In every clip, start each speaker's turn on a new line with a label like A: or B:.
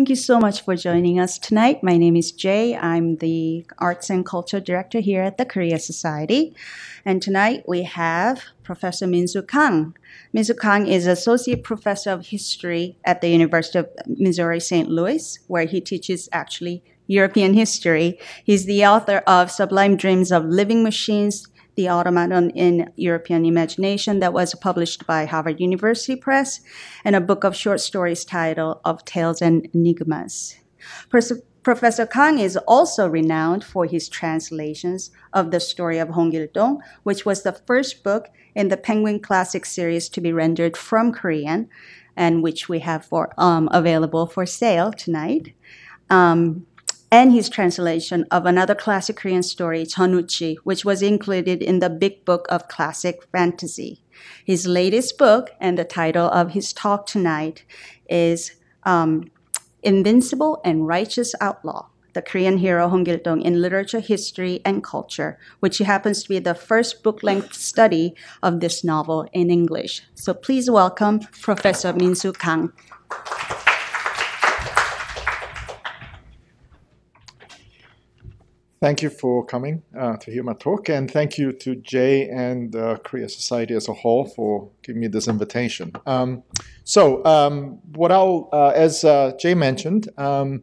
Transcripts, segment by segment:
A: Thank you so much for joining us tonight. My name is Jay. I'm the Arts and Culture Director here at the Korea Society. And tonight we have Professor Min-Soo Kang. Min-Soo Kang is Associate Professor of History at the University of Missouri St. Louis, where he teaches actually European history. He's the author of Sublime Dreams of Living Machines, the Automaton in European Imagination that was published by Harvard University Press, and a book of short stories titled Of Tales and Enigmas. Professor Kang is also renowned for his translations of the story of Hong Gil-dong, which was the first book in the Penguin Classic series to be rendered from Korean, and which we have for um, available for sale tonight. Um, and his translation of another classic Korean story, Cheonuchi, which was included in the Big Book of Classic Fantasy. His latest book and the title of his talk tonight is um, Invincible and Righteous Outlaw the Korean hero Hong Gil-dong in literature, history, and culture, which happens to be the first book-length study of this novel in English. So please welcome Professor Min-Soo Kang.
B: Thank you for coming uh, to hear my talk, and thank you to Jay and uh, Korea Society as a whole for giving me this invitation. Um, so, um, what I'll, uh, as uh, Jay mentioned, um,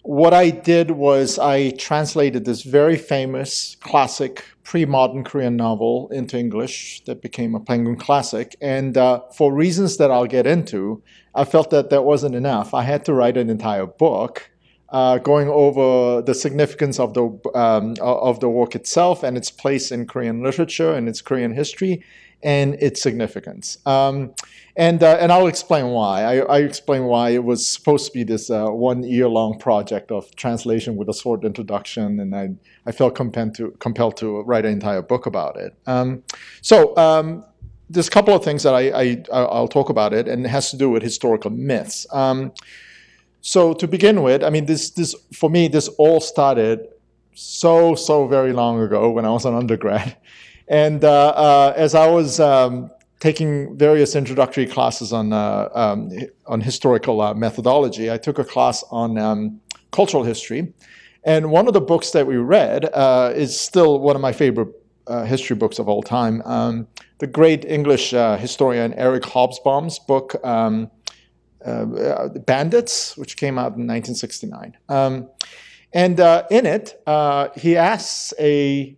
B: what I did was I translated this very famous classic pre-modern Korean novel into English that became a Penguin classic. And uh, for reasons that I'll get into, I felt that that wasn't enough. I had to write an entire book uh, going over the significance of the um, of the work itself and its place in Korean literature and its Korean history and its significance. Um, and uh, and I'll explain why. I, I, explain why it was supposed to be this uh, one year long project of translation with a short introduction, and I I felt compelled to compelled to write an entire book about it. Um, so. Um, there's a couple of things that I, I will talk about it, and it has to do with historical myths. Um, so to begin with, I mean, this this for me, this all started so so very long ago when I was an undergrad, and uh, uh, as I was um, taking various introductory classes on uh, um, on historical uh, methodology, I took a class on um, cultural history, and one of the books that we read uh, is still one of my favorite uh, history books of all time. Um, the great English historian Eric Hobsbawm's book. Um, uh, Bandits, which came out in 1969. Um, and uh, in it, uh, he asks a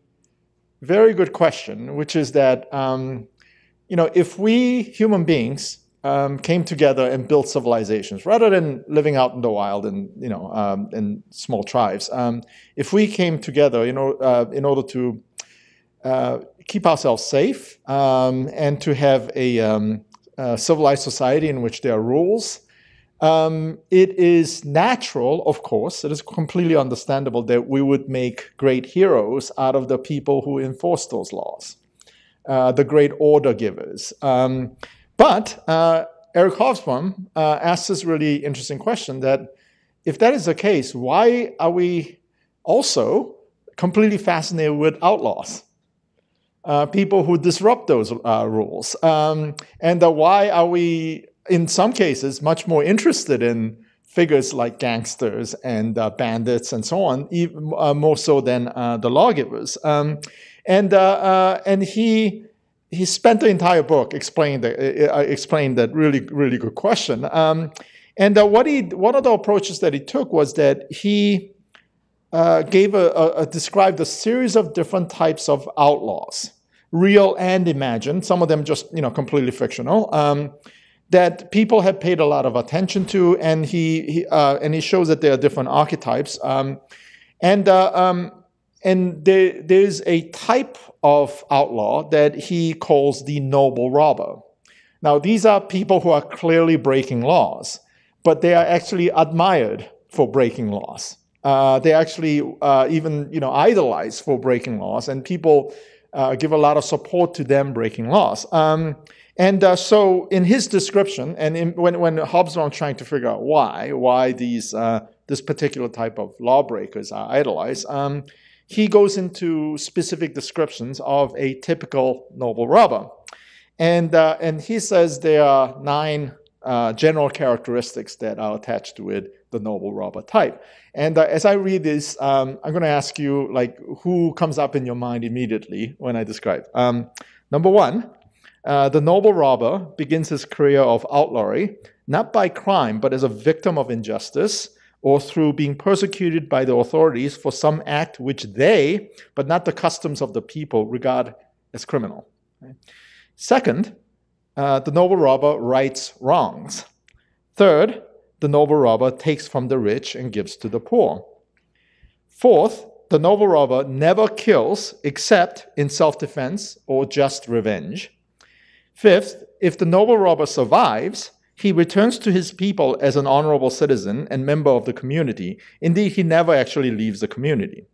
B: very good question, which is that, um, you know, if we human beings um, came together and built civilizations rather than living out in the wild and, you know, um, in small tribes, um, if we came together, you know, uh, in order to uh, keep ourselves safe um, and to have a uh, civilized society in which there are rules. Um, it is natural, of course, it is completely understandable that we would make great heroes out of the people who enforce those laws, uh, the great order givers. Um, but uh, Eric Hobsbawm uh, asks this really interesting question that if that is the case, why are we also completely fascinated with outlaws? Uh, people who disrupt those uh, rules. Um, and uh, why are we, in some cases, much more interested in figures like gangsters and uh, bandits and so on, even uh, more so than uh, the lawgivers? Um, and and he he spent the entire book explaining the, explained that really really good question. Um, and what he one of the approaches that he took was that he uh, gave a, a, a, described a series of different types of outlaws, real and imagined. Some of them just you know completely fictional. Um, that people have paid a lot of attention to, and he, he uh, and he shows that there are different archetypes, um, and uh, um, and there, there's a type of outlaw that he calls the noble robber. Now these are people who are clearly breaking laws, but they are actually admired for breaking laws. Uh, they actually uh, even you know idolize for breaking laws, and people uh, give a lot of support to them breaking laws. Um, and uh, so, in his description, and in, when when was trying to figure out why why these uh, this particular type of lawbreakers are idolized, um, he goes into specific descriptions of a typical noble robber, and uh, and he says there are nine general characteristics that are attached to it, the noble robber type. And uh, as I read this, um, I'm going to ask you, like, who comes up in your mind immediately when I describe? Um, number one, uh, the noble robber begins his career of outlawry not by crime, but as a victim of injustice or through being persecuted by the authorities for some act which they, but not the customs of the people, regard as criminal. Second, uh, the noble robber rights wrongs. Third, the noble robber takes from the rich and gives to the poor. Fourth, the noble robber never kills except in self defense or just revenge. Fifth, if the noble robber survives, he returns to his people as an honorable citizen and member of the community. Indeed, he never actually leaves the community.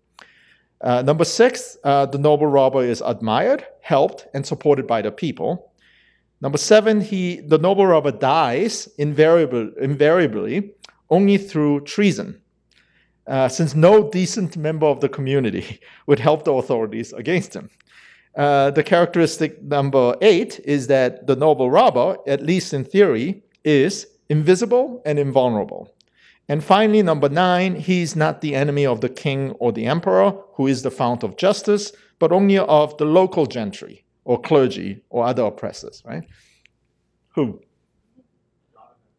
B: Uh, number six, uh, the noble robber is admired, helped, and supported by the people. Number seven, he, the noble robber dies invariably, invariably only through treason, uh, since no decent member of the community would help the authorities against him. Uh, the characteristic number eight is that the noble robber, at least in theory, is invisible and invulnerable. And finally, number nine, he's not the enemy of the king or the emperor, who is the fount of justice, but only of the local gentry or clergy or other oppressors, right? Who?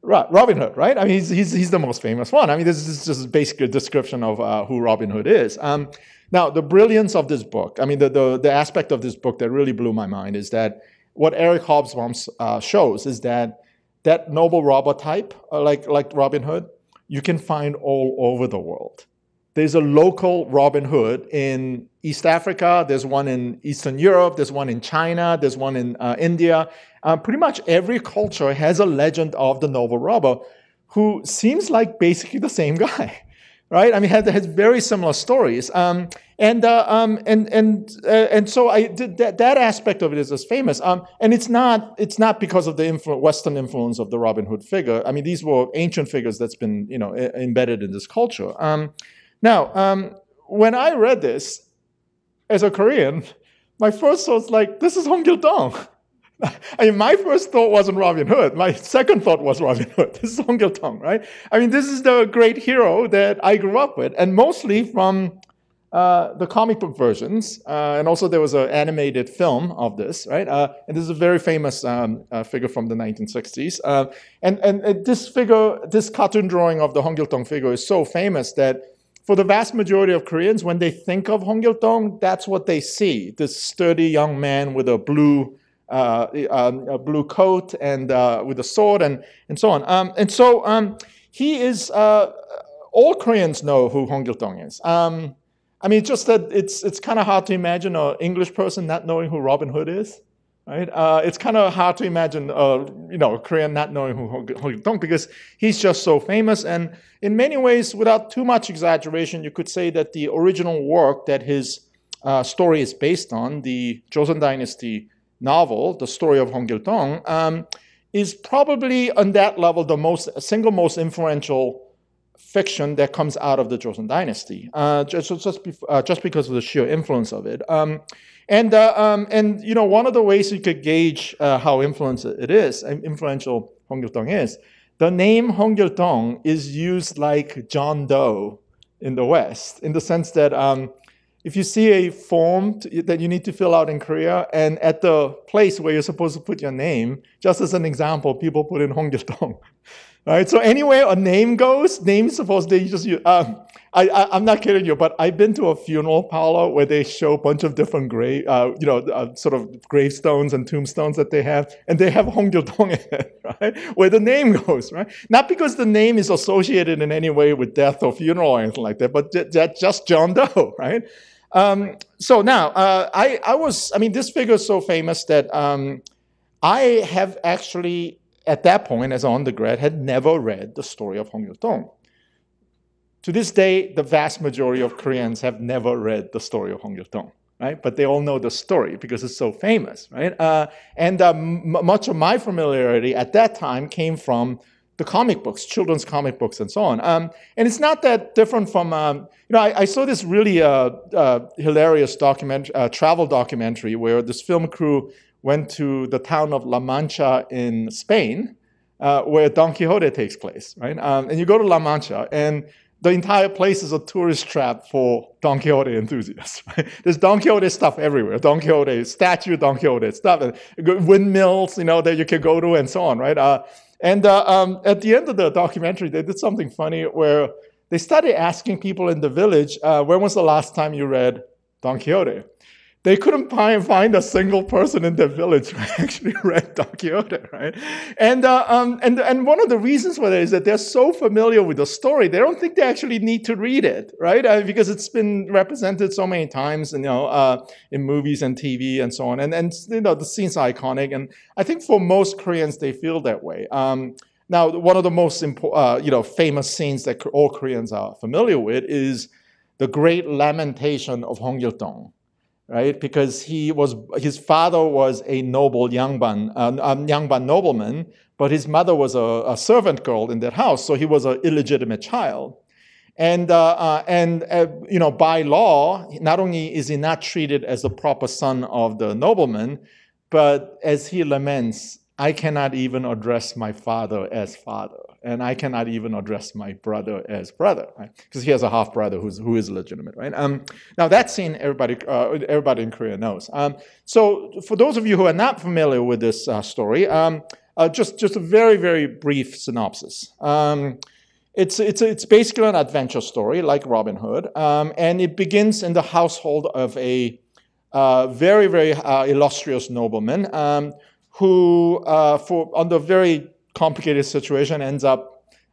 B: Right, Robin Hood, right? I mean, he's, he's, he's the most famous one. I mean, this is just basically a description of uh, who Robin Hood is. Um, now, the brilliance of this book, I mean, the, the, the, aspect of this book that really blew my mind is that what Eric Hobsbawm uh, shows is that that noble robber type, uh, like, like Robin Hood, you can find all over the world. There's a local Robin Hood in East Africa, there's one in Eastern Europe, there's one in China, there's one in uh, India. Uh, pretty much every culture has a legend of the noble robber who seems like basically the same guy right? I mean, has, has very similar stories. Um, and, uh, um, and, and, uh, and so I did that, that aspect of it is as famous. Um, and it's not, it's not because of the influ- Western influence of the Robin Hood figure. I mean, these were ancient figures that's been, you know, embedded in this culture. Um, now, um, when I read this as a Korean, my first thought was like, this is Hong Gil-dong. I mean, my first thought wasn't Robin Hood. My second thought was Robin Hood. This is Hong Gil-dong, right? I mean, this is the great hero that I grew up with, and mostly from uh, the comic book versions. Uh, and also, there was an animated film of this, right? Uh, and this is a very famous um, uh, figure from the 1960s. Uh, and, and this figure, this cartoon drawing of the Hong Gil-dong figure is so famous that for the vast majority of Koreans, when they think of Hong Gil-dong, that's what they see. This sturdy young man with a blue uh, um, a blue coat and uh, with a sword and, and so on. Um, and so um, he is, uh, all Koreans know who Hong Gil-dong is. Um, I mean, just that it's, it's kind of hard to imagine an English person not knowing who Robin Hood is. Right? Uh, it's kind of hard to imagine, uh, you know, a Korean not knowing who Hong because he's just so famous. And in many ways, without too much exaggeration, you could say that the original work that his uh, story is based on, the Joseon Dynasty novel, The Story of Hong Gil-dong, um, is probably on that level the most single most influential fiction that comes out of the Joseon Dynasty, uh, just just, uh, just because of the sheer influence of it. Um, and uh, um, and you know one of the ways you could gauge uh, how influential it is, uh, influential Hong Gil-dong is, the name Hong Gil-dong is used like John Doe in the West, in the sense that um, if you see a form to, that you need to fill out in Korea, and at the place where you're supposed to put your name, just as an example, people put in Hong Gil-dong. Right? So anywhere a name goes, name's supposed to just use. Um, I, I, am not kidding you, but I've been to a funeral parlor where they show a bunch of different grave, uh, you know, uh, sort of gravestones and tombstones that they have, and they have Hong Gil-dong in it, right? Where the name goes, right? Not because the name is associated in any way with death or funeral or anything like that, but just John Doe, right? Um, so now, uh, I, I was, I mean, this figure is so famous that um, I have actually, at that point, as an undergrad, had never read the story of Hong Gil-dong. To this day, the vast majority of Koreans have never read the story of Hong Gil-dong, right? But they all know the story because it's so famous, right? Uh, and uh, much of my familiarity at that time came from the comic books, children's comic books, and so on. Um, and it's not that different from, um, you know, I, I, saw this really uh, uh, hilarious document, uh, travel documentary where this film crew went to the town of La Mancha in Spain uh, where Don Quixote takes place, right? Um, and you go to La Mancha, and the entire place is a tourist trap for Don Quixote enthusiasts. Right? There's Don Quixote stuff everywhere. Don Quixote statue, Don Quixote stuff, windmills, you know, that you can go to, and so on, right? Uh, and uh, um, at the end of the documentary, they did something funny where they started asking people in the village, uh, when was the last time you read Don Quixote? They couldn't find a single person in their village who actually read Don Quixote, right? And, uh, um, and, and one of the reasons for that is that they're so familiar with the story, they don't think they actually need to read it, right? Uh, because it's been represented so many times, you know, uh, in movies and TV and so on. And, and, you know, the scenes are iconic. And I think for most Koreans, they feel that way. Um, now, one of the most uh, you know, famous scenes that all Koreans are familiar with is the great lamentation of Hong Gil-dong right? Because he was his father was a noble Yangban, uh, um, Yangban nobleman, but his mother was a, a, servant girl in that house, so he was an illegitimate child. And uh, uh, and uh, you know, by law, not only is he not treated as the proper son of the nobleman, but as he laments, I cannot even address my father as father and I cannot even address my brother as brother, right? Because he has a half brother who's who is legitimate, right? Um, now that scene, everybody uh, everybody in Korea knows. Um, so for those of you who are not familiar with this uh, story, um, uh, just just a very very brief synopsis. Um, it's it's it's basically an adventure story like Robin Hood, um, and it begins in the household of a uh, very very uh, illustrious nobleman um, who, uh, for under very complicated situation, ends up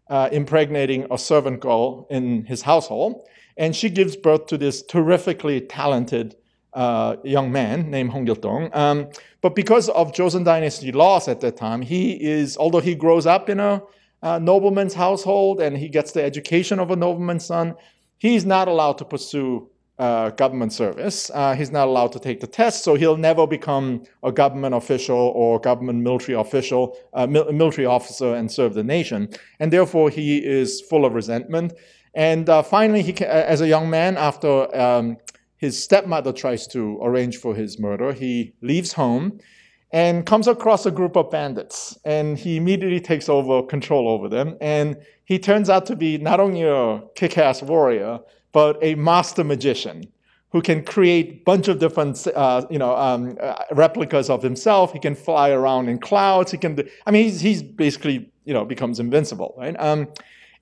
B: uh, impregnating a servant girl in his household. And she gives birth to this terrifically talented uh, young man named Hong Gil-dong. Um, but because of Joseon dynasty laws at that time, he is, although he grows up in a uh, nobleman's household and he gets the education of a nobleman's son, he's not allowed to pursue uh, government service. Uh, he's not allowed to take the test, so he'll never become a government official or government military official, uh, mil- military officer, and serve the nation. And therefore, he is full of resentment. And uh, finally, he, as a young man, after um, his stepmother tries to arrange for his murder, he leaves home and comes across a group of bandits. And he immediately takes over control over them. And he turns out to be not only a kick-ass warrior, but a master magician who can create a bunch of different, uh, you know, um, uh, replicas of himself. He can fly around in clouds. He can, I mean, he's, he's basically, you know, becomes invincible, right? Um,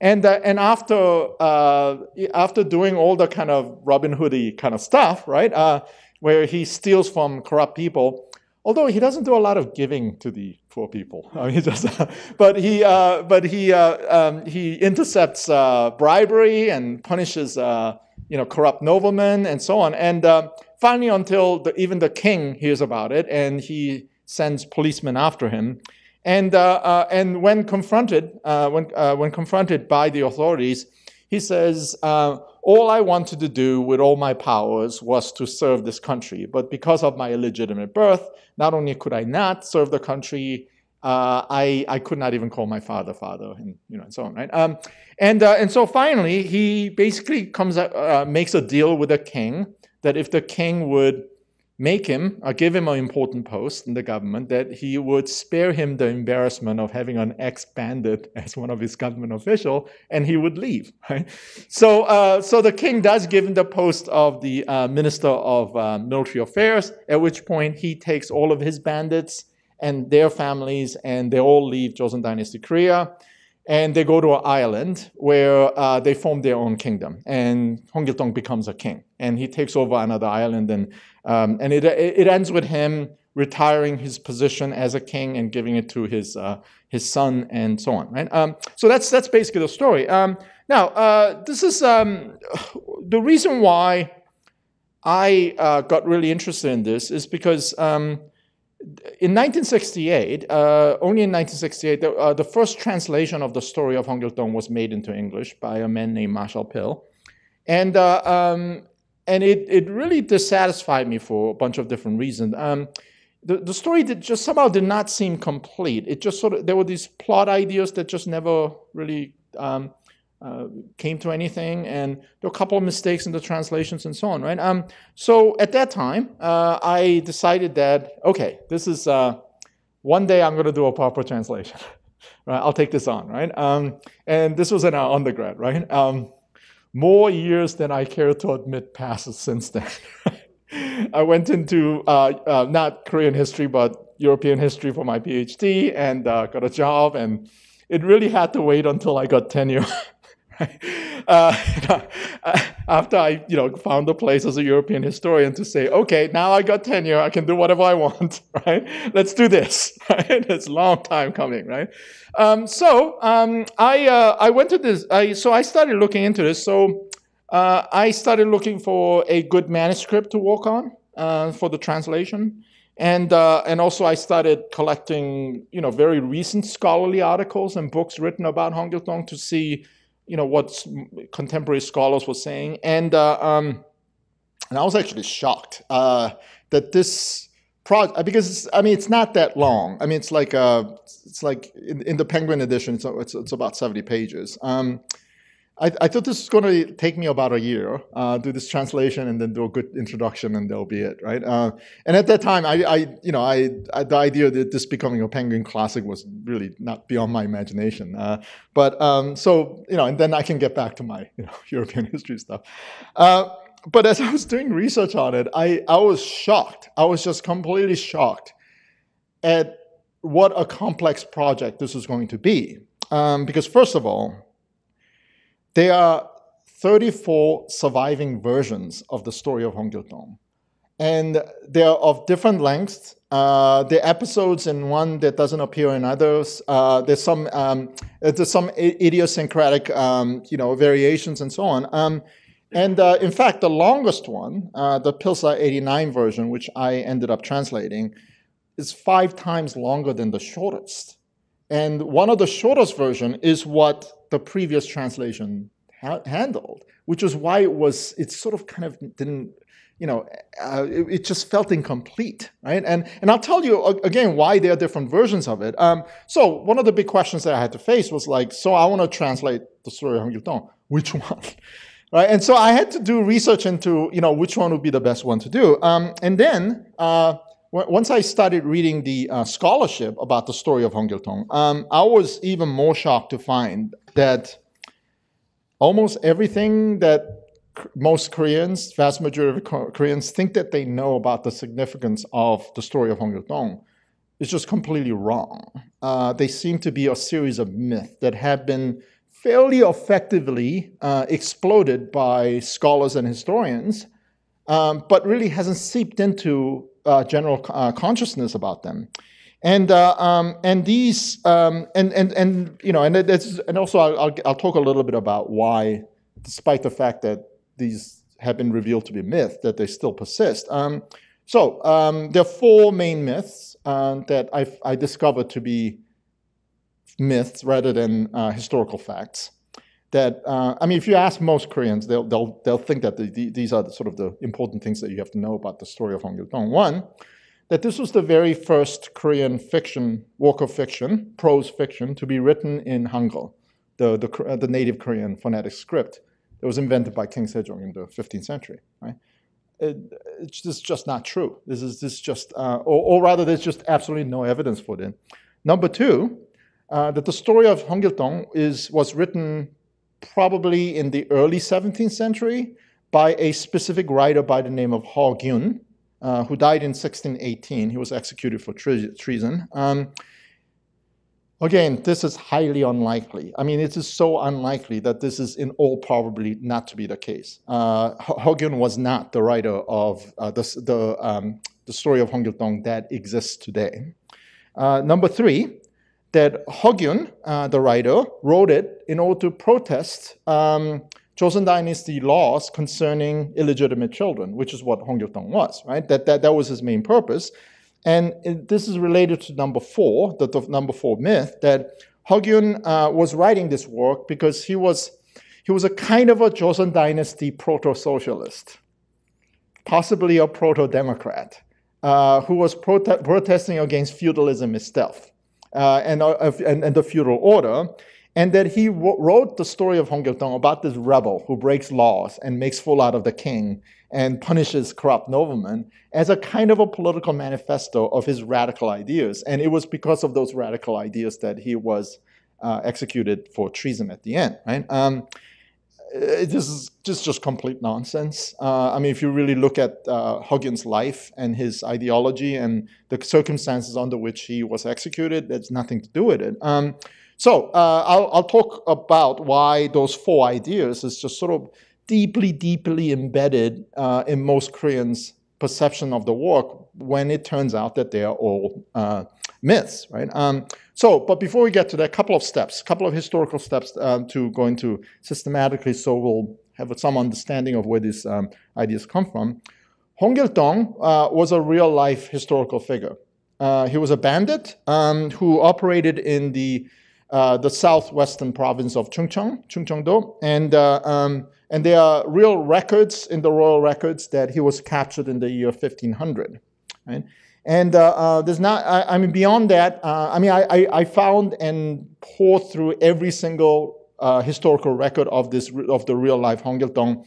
B: and uh, and after uh, after doing all the kind of Robin Hoody kind of stuff, right, uh, where he steals from corrupt people, although he doesn't do a lot of giving to the poor people. I mean, just, but he, uh, but he, uh, um, he intercepts uh, bribery and punishes, uh, you know, corrupt noblemen and so on. And uh, finally, until the, even the king hears about it, and he sends policemen after him. And uh, and when confronted, when when confronted by the authorities, he says all I wanted to do with all my powers was to serve this country. But because of my illegitimate birth, not only could I not serve the country, uh, I, I could not even call my father father, and you know, and so on, right? Um, and uh, and so finally, he basically comes uh, makes a deal with the king that if the king would make him or uh, give him an important post in the government that he would spare him the embarrassment of having an ex-bandit as one of his government official and he would leave right so uh, so the king does give him the post of the uh, minister of uh, military affairs at which point he takes all of his bandits and their families and they all leave joseon dynasty korea and they go to an island where uh, they form their own kingdom. And Hong Gil-dong becomes a king, and he takes over another island and um, and it, it ends with him retiring his position as a king and giving it to his, uh, his son and so on. Right? Um, so that's, that's basically the story. Um, now, uh, this is um, the reason why I uh, got really interested in this is because um, in 1968, uh, only in 1968, the, uh, the, first translation of the story of Hong Gil-dong was made into English by a man named Marshall Pihl. And uh, um, and it, it really dissatisfied me for a bunch of different reasons. Um, the, the story did just somehow did not seem complete. It just sort of there were these plot ideas that just never really um, uh, came to anything, and there were a couple of mistakes in the translations and so on. Right. Um, so at that time, uh, I decided that okay, this is uh, one day I'm going to do a proper translation. right? I'll take this on, right? Um, and this was in our undergrad, right? More years than I care to admit passes since then. I went into uh, uh, not Korean history, but European history for my PhD and uh, got a job. And it really had to wait until I got tenure. Uh, after I, you know, found a place as a European historian to say, okay, now I got tenure, I can do whatever I want, right? Let's do this, right? It's a long time coming, right? Um, so um, I, uh, I went to this. I, so I started looking into this. So uh, I started looking for a good manuscript to work on uh, for the translation. And, uh, and also I started collecting, you know, very recent scholarly articles and books written about Hong Gil-dong to see, you know, what contemporary scholars were saying. And, uh, um, and I was actually shocked uh, that this project, because I mean, it's not that long. I mean, it's like, uh, it's like in, in the Penguin edition, it's, it's, it's about 70 pages. Um, I, I, thought this was going to take me about a year, uh, do this translation and then do a good introduction and that'll be it, right? Uh, and at that time, I, I you know, I, I, the idea that this becoming a Penguin classic was really not beyond my imagination. Uh, but um, so, you know, and then I can get back to my you know, European history stuff. Uh, but as I was doing research on it, I, I was shocked. I was just completely shocked at what a complex project this was going to be. Um, because first of all, there are 34 surviving versions of the story of Hong Gil-dong. And they're of different lengths. Uh, there are episodes in one that doesn't appear in others. Uh, there's some um, there's some idiosyncratic um, you know variations and so on. Um, and uh, in fact, the longest one, uh, the Pilsa 89 version, which I ended up translating, is five times longer than the shortest. And one of the shortest version is what the previous translation ha- handled, which is why it was, it sort of kind of didn't, you know, uh, it, it, just felt incomplete, right? And, and I'll tell you again why there are different versions of it. Um, so one of the big questions that I had to face was like, so I want to translate the story of Hong which one? right? And so I had to do research into, you know, which one would be the best one to do. Um, and then, uh, once I started reading the uh, scholarship about the story of Hong Gil-dong, um, I was even more shocked to find that almost everything that most Koreans, vast majority of Koreans, think that they know about the significance of the story of Hong Gil-dong is just completely wrong. Uh, they seem to be a series of myths that have been fairly effectively uh, exploded by scholars and historians, um, but really hasn't seeped into uh, general uh, consciousness about them. And uh, um, and these um, and and and you know and that's and also I'll, I'll talk a little bit about why, despite the fact that these have been revealed to be myths, that they still persist. Um, so um, there are four main myths uh, that i I discovered to be myths rather than uh, historical facts. That uh, I mean, if you ask most Koreans, they'll they'll they'll think that the, the, these are the, sort of the important things that you have to know about the story of Hong Gil-dong. One, that this was the very first Korean fiction, work of fiction, prose fiction, to be written in Hangul, the, the, uh, the native Korean phonetic script that was invented by King Sejong in the 15th century. Right? It, it's just, just not true. This is this just, uh, or, or, rather, there's just absolutely no evidence for it. Number two, uh, that the story of Hong Gil-dong is was written probably in the early 17th century by a specific writer by the name of Ho Gyun, uh, who died in 1618. He was executed for tre- treason. Um, again, this is highly unlikely. I mean, it is so unlikely that this is in all probably not to be the case. Uh, Hogyun was not the writer of uh, the, the, um, the story of Hong Gil-dong that exists today. Uh, number three, that Hogyun, uh, the writer, wrote it in order to protest um, Joseon Dynasty laws concerning illegitimate children, which is what Hong Gil-dong was, right? That, that, that was his main purpose. And it, this is related to number four, the, the number four myth, that Hogyun uh, was writing this work because he was, he was a kind of a Joseon Dynasty proto-socialist, possibly a proto-democrat, uh, who was prote- protesting against feudalism itself and, uh, and, and the feudal order and that he wrote the story of Hong Gil-dong about this rebel who breaks laws and makes full out of the king and punishes corrupt noblemen as a kind of a political manifesto of his radical ideas. And it was because of those radical ideas that he was uh, executed for treason at the end, right? Um, this is just, just complete nonsense. Uh, I mean, if you really look at uh, Hogyun's life and his ideology and the circumstances under which he was executed, there's nothing to do with it. Um, so uh, I'll, I'll, talk about why those four ideas is just sort of deeply, deeply embedded uh, in most Koreans' perception of the work when it turns out that they are all uh, myths, right? Um, so, but before we get to that, a couple of steps, a couple of historical steps um, to go into systematically so we'll have some understanding of where these um, ideas come from. Hong Gil-dong uh, was a real-life historical figure. Uh, he was a bandit um, who operated in the uh, the southwestern province of Chungcheong, Chungcheongdo, and uh, um, and there are real records in the royal records that he was captured in the year 1500, right? And uh, uh, there's not, I, I, mean, beyond that, uh, I mean, I, I, I, found and poured through every single uh, historical record of this, of the real life Hong Gil-dong.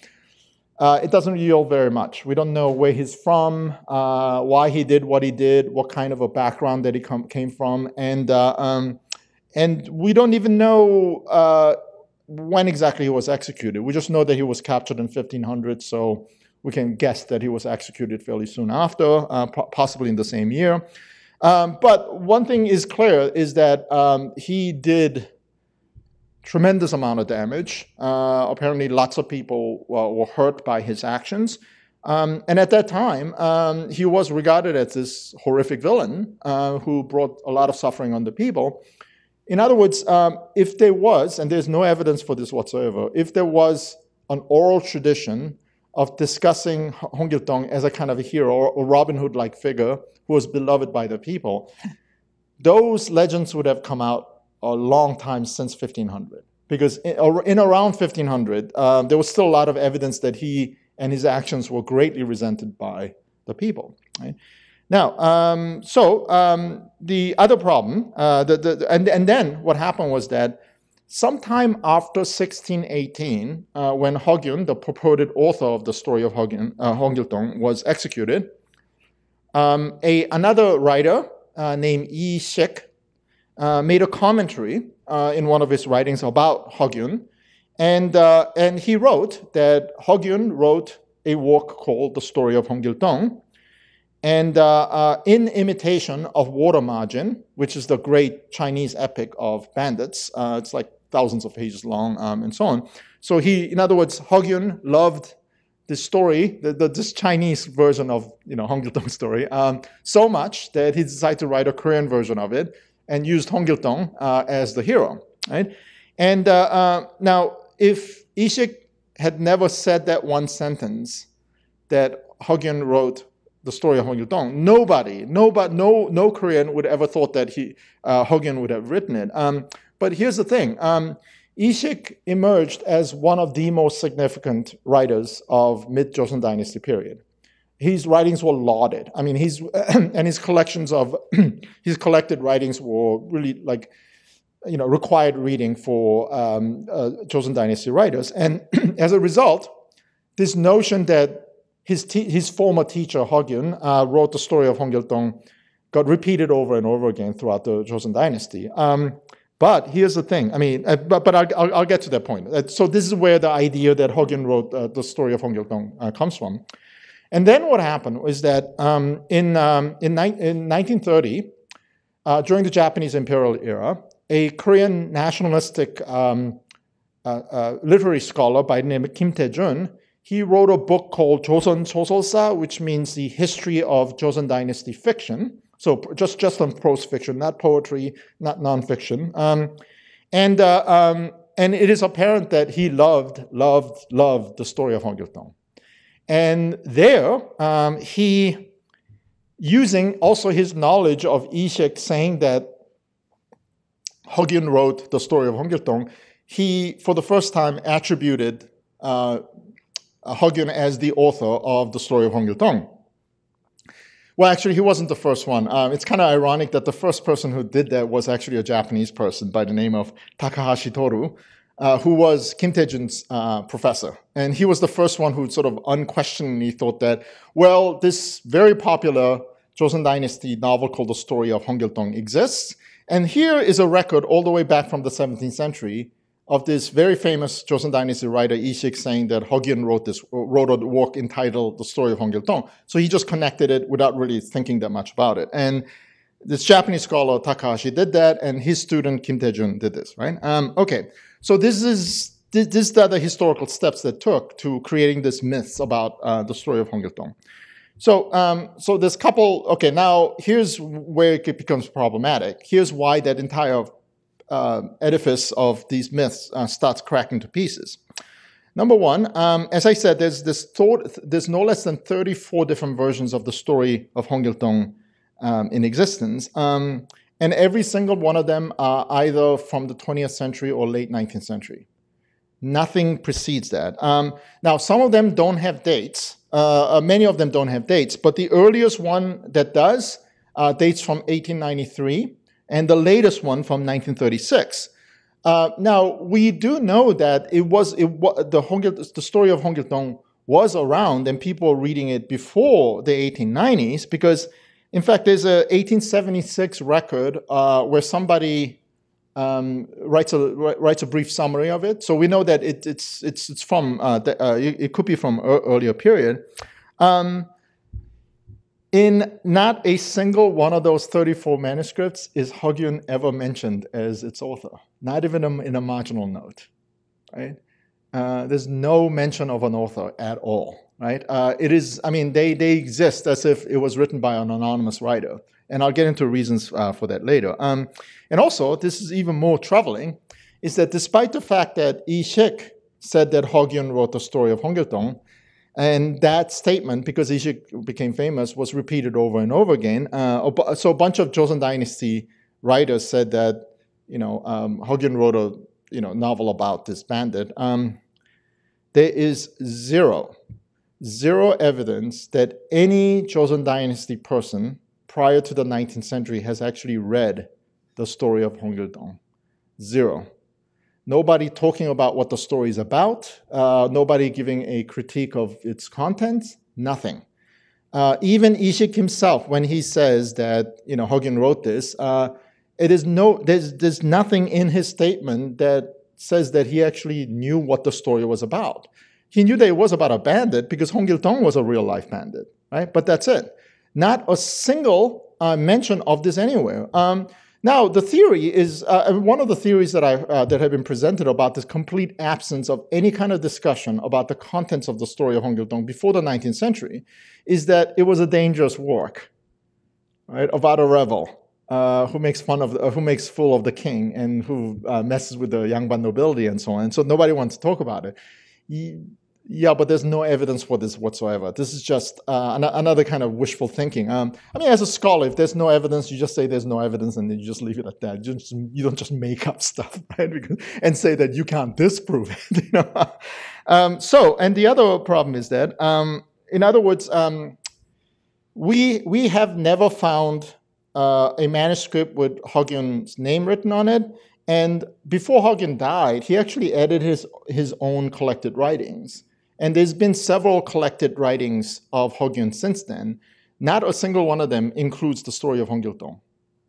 B: Uh, it doesn't yield very much. We don't know where he's from, uh, why he did what he did, what kind of a background that he came from, and um, and we don't even know when exactly he was executed. We just know that he was captured in 1500. So we can guess that he was executed fairly soon after, uh, possibly in the same year. Um, but one thing is clear is that um, he did tremendous amount of damage. Uh, apparently, lots of people well, were hurt by his actions. Um, and at that time, um, he was regarded as this horrific villain uh, who brought a lot of suffering on the people. In other words, um, if there was, and there's no evidence for this whatsoever, if there was an oral tradition of discussing Hong Gil-dong as a kind of a hero or Robin Hood-like figure who was beloved by the people, those legends would have come out a long time since 1500. Because in, in around 1500, um, there was still a lot of evidence that he and his actions were greatly resented by the people. Right? Now, um, so um, the other problem, uh, the, the, and, and then what happened was that Sometime after 1618, uh, when Hogyun, the purported author of the story of Hogyun, uh, Hong was executed, um, a, another writer uh, named Yi Shik uh, made a commentary uh, in one of his writings about Hogyun, and, and he wrote that Hogyun wrote a work called The Story of Hong Gil-dong, and uh, uh, in imitation of Water Margin, which is the great Chinese epic of bandits, uh, it's like thousands of pages long, um, and so on. So he, in other words, Hogyun loved this story, the, the, this Chinese version of you know Hong Gil-dong story, um, so much that he decided to write a Korean version of it and used Hong Gil-dong uh, as the hero. Right? And uh, uh, now, if Ishik had never said that one sentence that Hogyun wrote the story of Hong Gil-dong, nobody, nobody, no, no Korean would ever thought that he uh, Hogyun would have written it. Um, but here's the thing um, Ishik emerged as one of the most significant writers of mid Joseon Dynasty period. His writings were lauded. I mean, his and his collections of his collected writings were really like you know required reading for um, uh, Joseon Dynasty writers. And as a result, this notion that his his former teacher Hogyun uh, wrote the story of Hong Gil-dong got repeated over and over again throughout the Joseon Dynasty. Um, but here's the thing. I mean, uh, but, but I'll, I'll, I'll, get to that point. Uh, so this is where the idea that Hogyun wrote uh, the story of Hong Gil-dong uh, comes from. And then what happened was that um, in, um, in, ni- in, 1930, uh, during the Japanese imperial era, a Korean nationalistic um, uh, literary scholar by the name of Kim Tae-jun, he wrote a book called Joseon Soseolsa, which means the history of Joseon dynasty fiction. So just just on prose fiction, not poetry, not nonfiction. Um, and uh, um, and it is apparent that he loved, loved, loved the story of Hong Gil-dong. And there, um, he, using also his knowledge of Ishik saying that Hogyun wrote the story of Hong Gil-dong, he, for the first time, attributed uh, Hogyun as the author of the story of Hong Gil-dong Well, actually, he wasn't the first one. Um, it's kind of ironic that the first person who did that was actually a Japanese person by the name of Takahashi Toru, uh, who was Kim Tae-jun's uh, professor. And he was the first one who sort of unquestioningly thought that, well, this very popular Joseon Dynasty novel called The Story of Hong Gil-dong exists. And here is a record all the way back from the 17th century of this very famous Joseon Dynasty writer Ishik saying that Hogyun wrote this wrote a work entitled The Story of Hong Gil-dong. So he just connected it without really thinking that much about it. And this Japanese scholar Takahashi did that, and his student Kim Tae-jun did this, right? Um, okay, so this is this, these are the historical steps that took to creating this myths about uh, the story of Hong Gil-dong. So, um, so this couple. Okay, now here's where it becomes problematic. Here's why that entire uh, edifice of these myths uh, starts cracking to pieces. Number one, um, as I said, there's this thought, there's no less than 34 different versions of the story of Hong Gil-dong um, in existence, um, and every single one of them are either from the 20th century or late 19th century. Nothing precedes that. Um, now, some of them don't have dates. Uh, uh, many of them don't have dates, but the earliest one that does uh, dates from 1893 and the latest one from 1936. Uh, now we do know that it was it the Hongil, the story of Hong Gil-dong was around and people were reading it before the 1890s because in fact there's a 1876 record uh, where somebody um, writes a writes a brief summary of it. So we know that it, it's it's it's from uh, the, uh, it, could be from earlier period. Um, in not a single one of those 34 manuscripts is Hogyun ever mentioned as its author, not even in a marginal note, right? Uh, there's no mention of an author at all, right? Uh, it is, I mean, they, they exist as if it was written by an anonymous writer. And I'll get into reasons uh, for that later. Um, and also, this is even more troubling, is that despite the fact that Yi Shik said that Hogyun wrote the story of Hong Gil-dong, and that statement, because Ishik became famous, was repeated over and over again. Uh, so a bunch of Joseon Dynasty writers said that, you know, um, wrote a you know novel about this bandit. Um, there is zero, zero evidence that any Joseon Dynasty person prior to the 19th century has actually read the story of Hong Gil-dong. Zero nobody talking about what the story is about, uh, nobody giving a critique of its contents, nothing. Uh, even Ishik himself, when he says that you know Hogyun wrote this, uh, it is no there's there's nothing in his statement that says that he actually knew what the story was about. He knew that it was about a bandit because Hong Gil-dong was a real life bandit, right? But that's it. Not a single uh, mention of this anywhere. Um, now, the theory is uh, one of the theories that, I, uh, that have been presented about this complete absence of any kind of discussion about the contents of the story of Hong Gil-dong before the 19th century is that it was a dangerous work, right, about a rebel uh, who makes fun of, who makes fool of the king and who uh, messes with the Yangban nobility and so on. And so nobody wants to talk about it. Yeah, but there's no evidence for this whatsoever. This is just uh, an- another kind of wishful thinking. Um, I mean, as a scholar, if there's no evidence, you just say there's no evidence, and then you just leave it at that. You, just, you don't just make up stuff, right? And say that you can't disprove it. You know. um, so, and the other problem is that, um, in other words, um, we we have never found uh, a manuscript with Hogyun's name written on it. And before Hogyun died, he actually edited his his own collected writings. And there's been several collected writings of Hogyun since then. Not a single one of them includes the story of Hong Gil-dong.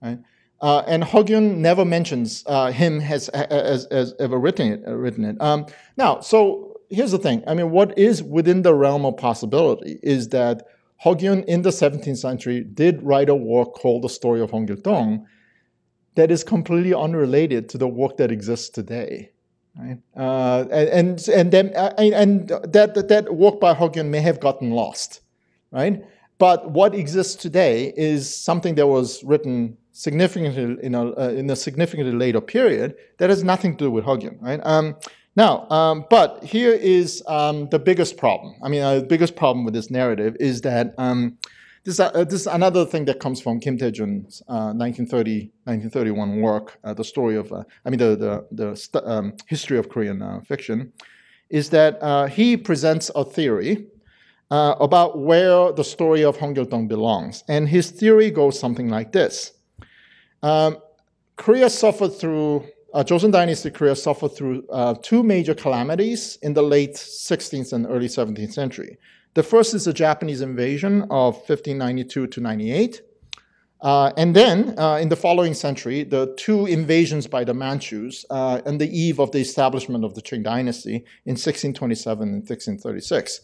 B: Right? Uh, and Hogyun never mentions uh, him has, has, has, ever written it. Uh, written it. Um, now, so here's the thing. I mean, what is within the realm of possibility is that Hogyun in the 17th century did write a work called The Story of Hong Gil-dong that is completely unrelated to the work that exists today. Right? Uh, and and then uh, and that that work by Hogyun may have gotten lost, right? But what exists today is something that was written significantly in a uh, in a significantly later period that has nothing to do with Hogyun, right? Um, now, um, but here is um, the biggest problem. I mean, uh, the biggest problem with this narrative is that um, this, uh, this is another thing that comes from Kim Tae-jun's uh, 1930, 1931 work, uh, the story of, uh, I mean, the, the, the um, history of Korean uh, fiction, is that uh, he presents a theory uh, about where the story of Hong Gil-dong belongs. And his theory goes something like this. Um, Korea suffered through, uh, Joseon Dynasty Korea suffered through uh, two major calamities in the late 16th and early 17th century. The first is the Japanese invasion of 1592 to 98. Uh, and then, uh, in the following century, the two invasions by the Manchus uh, on the eve of the establishment of the Qing dynasty in 1627 and 1636.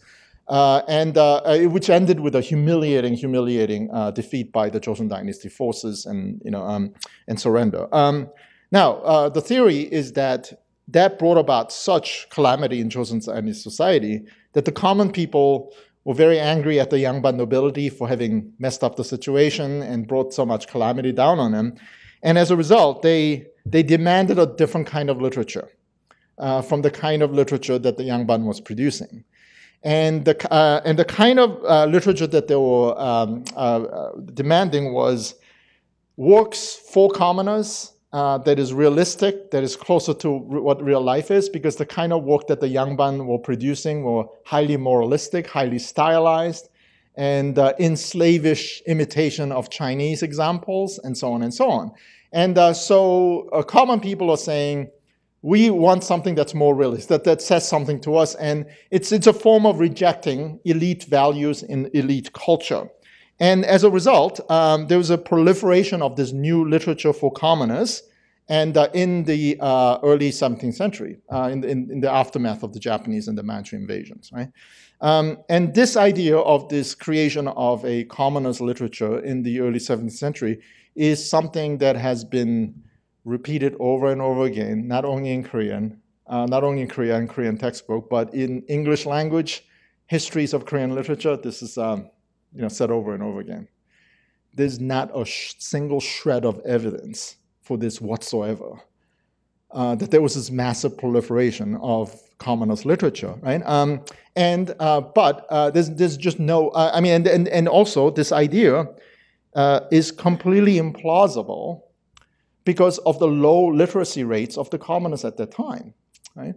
B: Uh, and uh, uh, which ended with a humiliating, humiliating defeat by the Joseon Dynasty forces and you know um, and surrender. Um, now, the theory is that that brought about such calamity in Joseon Dynasty society that the common people were very angry at the Yangban nobility for having messed up the situation and brought so much calamity down on them, and as a result, they they demanded a different kind of literature uh, from the kind of literature that the Yangban was producing. And the, uh, and the kind of uh, literature that they were um, uh, uh demanding was works for commoners uh, that is realistic, that is closer to re- what real life is, because the kind of work that the Yangban were producing were highly moralistic, highly stylized, and uh, in slavish imitation of Chinese examples, and so on and so on. And so common people are saying, we want something that's more realistic, that, that says something to us. And it's, it's a form of rejecting elite values in elite culture. And as a result, um, there was a proliferation of this new literature for commoners and uh, in the uh, early 17th century, uh, in, in, in, the aftermath of the Japanese and the Manchu invasions, right? Um, and this idea of this creation of a commoners literature in the early 17th century is something that has been repeated over and over again, not only in Korean, uh, not only in Korean Korean textbook, but in English language histories of Korean literature. This is um, you know said over and over again. There's not a sh- single shred of evidence for this whatsoever. Uh, that there was this massive proliferation of commoners literature, right? Um, and uh, but uh, there's there's just no. Uh, I mean, and, and and also this idea uh, is completely implausible because of the low literacy rates of the commoners at that time, right?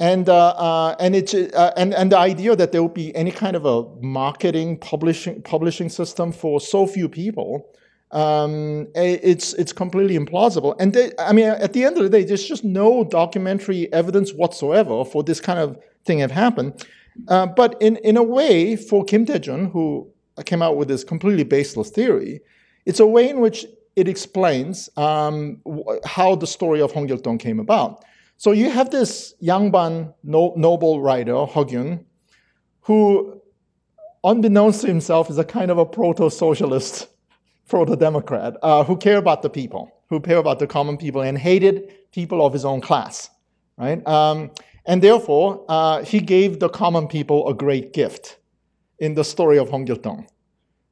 B: And, uh, uh, and, it's, uh, and, and the idea that there would be any kind of a marketing publishing, publishing system for so few people, um, it's, it's completely implausible. And they, I mean, at the end of the day, there's just no documentary evidence whatsoever for this kind of thing have happened. Uh, but in, in a way, for Kim Tae-jun, who came out with this completely baseless theory, it's a way in which it explains um, how the story of Hong Gil-dong came about. So you have this Yangban no, noble writer, Hogyun, who, unbeknownst to himself, is a kind of a proto-socialist, proto-democrat, uh, who care about the people, who care about the common people, and hated people of his own class, right? Um, and therefore, uh, he gave the common people a great gift in the story of Hong Gil-dong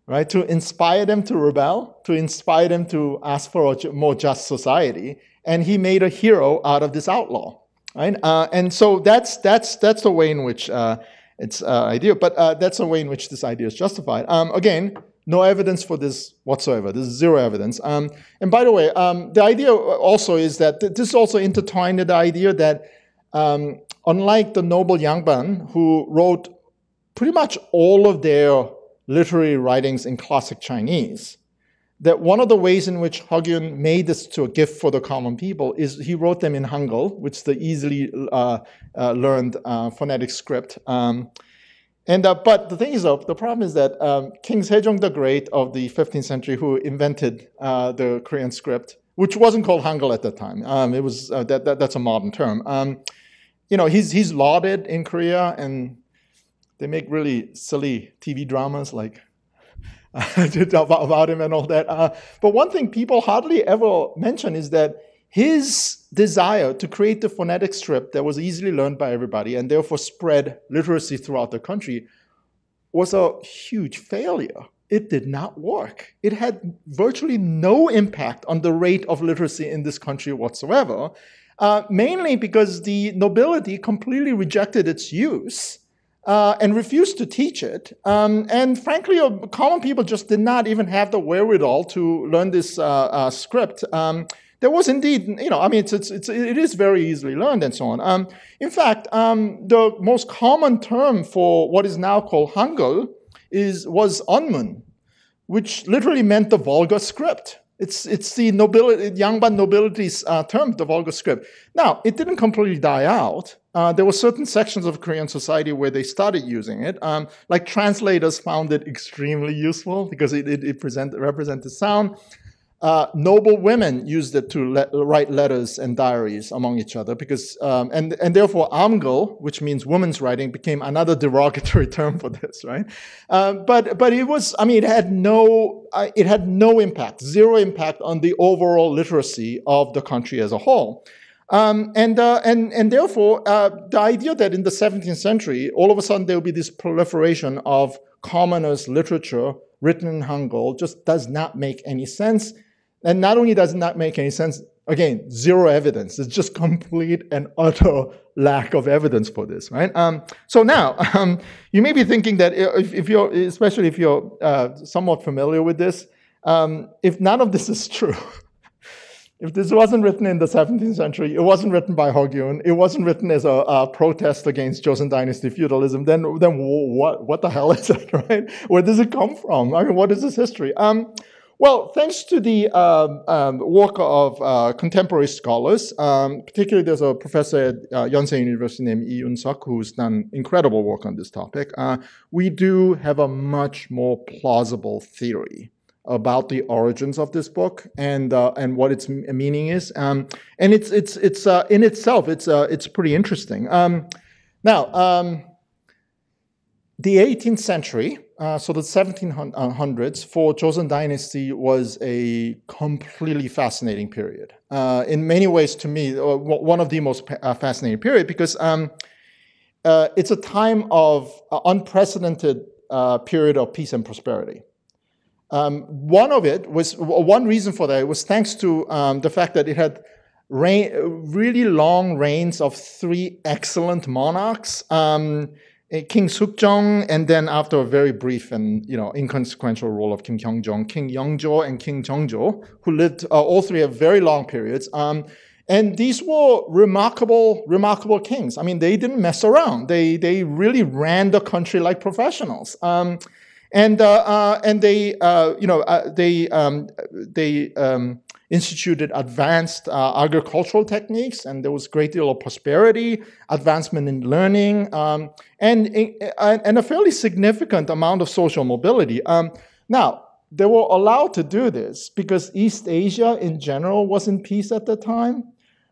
B: right? To inspire them to rebel, to inspire them to ask for a more just society. And he made a hero out of this outlaw, right? Uh, and so that's that's that's the way in which uh, it's uh, idea, but uh, that's the way in which this idea is justified. Um, again, no evidence for this whatsoever. There's zero evidence. Um, and by the way, um, the idea also is that th- this also intertwined the idea that um, unlike the noble Yangban, who wrote pretty much all of their literary writings in classic Chinese. That one of the ways in which Hogyun made this to a gift for the common people is he wrote them in Hangul, which is the easily uh, uh, learned uh, phonetic script. Um, and uh, but the thing is, though, the problem is that um, King Sejong the Great of the 15th century, who invented uh, the Korean script, which wasn't called Hangul at that time, um, it was uh, that, that, that's a modern term. Um, you know, he's he's lauded in Korea and they make really silly TV dramas like about him and all that. Uh, but one thing people hardly ever mention is that his desire to create the phonetic script that was easily learned by everybody and therefore spread literacy throughout the country was a huge failure. It did not work. It had virtually no impact on the rate of literacy in this country whatsoever, uh, mainly because the nobility completely rejected its use uh, and refused to teach it. Um, and frankly, uh, common people just did not even have the wherewithal to learn this uh, uh script. Um, there was indeed, you know, I mean, it's, it's, it's, it is very easily learned and so on. Um, in fact, um, the most common term for what is now called Hangul is, was Onmun, which literally meant the vulgar script. It's, it's the nobility, Yangban nobility's uh, term, the vulgar script. Now, it didn't completely die out. Uh, there were certain sections of Korean society where they started using it. Um, like translators found it extremely useful because it, it, it present, represented sound. Uh, noble women used it to le- write letters and diaries among each other because, um, and, and therefore, amgul, which means woman's writing, became another derogatory term for this, right? Um, but, but it was, I mean, it had no, uh, it had no impact, zero impact on the overall literacy of the country as a whole. Um, and, uh, and, and therefore, uh, the idea that in the 17th century, all of a sudden there will be this proliferation of commoners' literature written in Hangul just does not make any sense. And not only does it not make any sense, again, zero evidence. It's just complete and utter lack of evidence for this, right? Um, so now, um, you may be thinking that if, if, you're, especially if you're uh, somewhat familiar with this, um, if none of this is true, if this wasn't written in the 17th century, it wasn't written by Hogyun, it wasn't written as a, a, protest against Joseon Dynasty feudalism, then, then what, what the hell is it, right? Where does it come from? I mean, what is this history? Um, well, thanks to the um, um, work of uh, contemporary scholars, um, particularly there's a professor at uh, Yonsei University named Lee Yoon-suk who's done incredible work on this topic. Uh, we do have a much more plausible theory about the origins of this book and uh, and what its meaning is. Um, and it's it's it's uh, in itself it's uh, it's pretty interesting. Um, now, um, the 18th century uh, so the 1700s for Joseon Dynasty was a completely fascinating period. Uh, in many ways, to me, uh, one of the most uh, fascinating period because um, uh, it's a time of unprecedented period of peace and prosperity. Um, one of it was one reason for that was thanks to um, the fact that it had reign, really long reigns of three excellent monarchs. Um, Eh, King Sukjong, and then after a very brief and you know inconsequential role of King Kyung-jong, King Yeongjo and King Jeongjo, who lived uh, all three have very long periods. Um, and these were remarkable, remarkable kings. I mean, they didn't mess around. They they really ran the country like professionals. And uh, uh, and they uh, you know they um, they um, instituted advanced agricultural techniques, and there was a great deal of prosperity, advancement in learning, um, and, and a fairly significant amount of social mobility. Um, now, they were allowed to do this because East Asia in general was in peace at the time.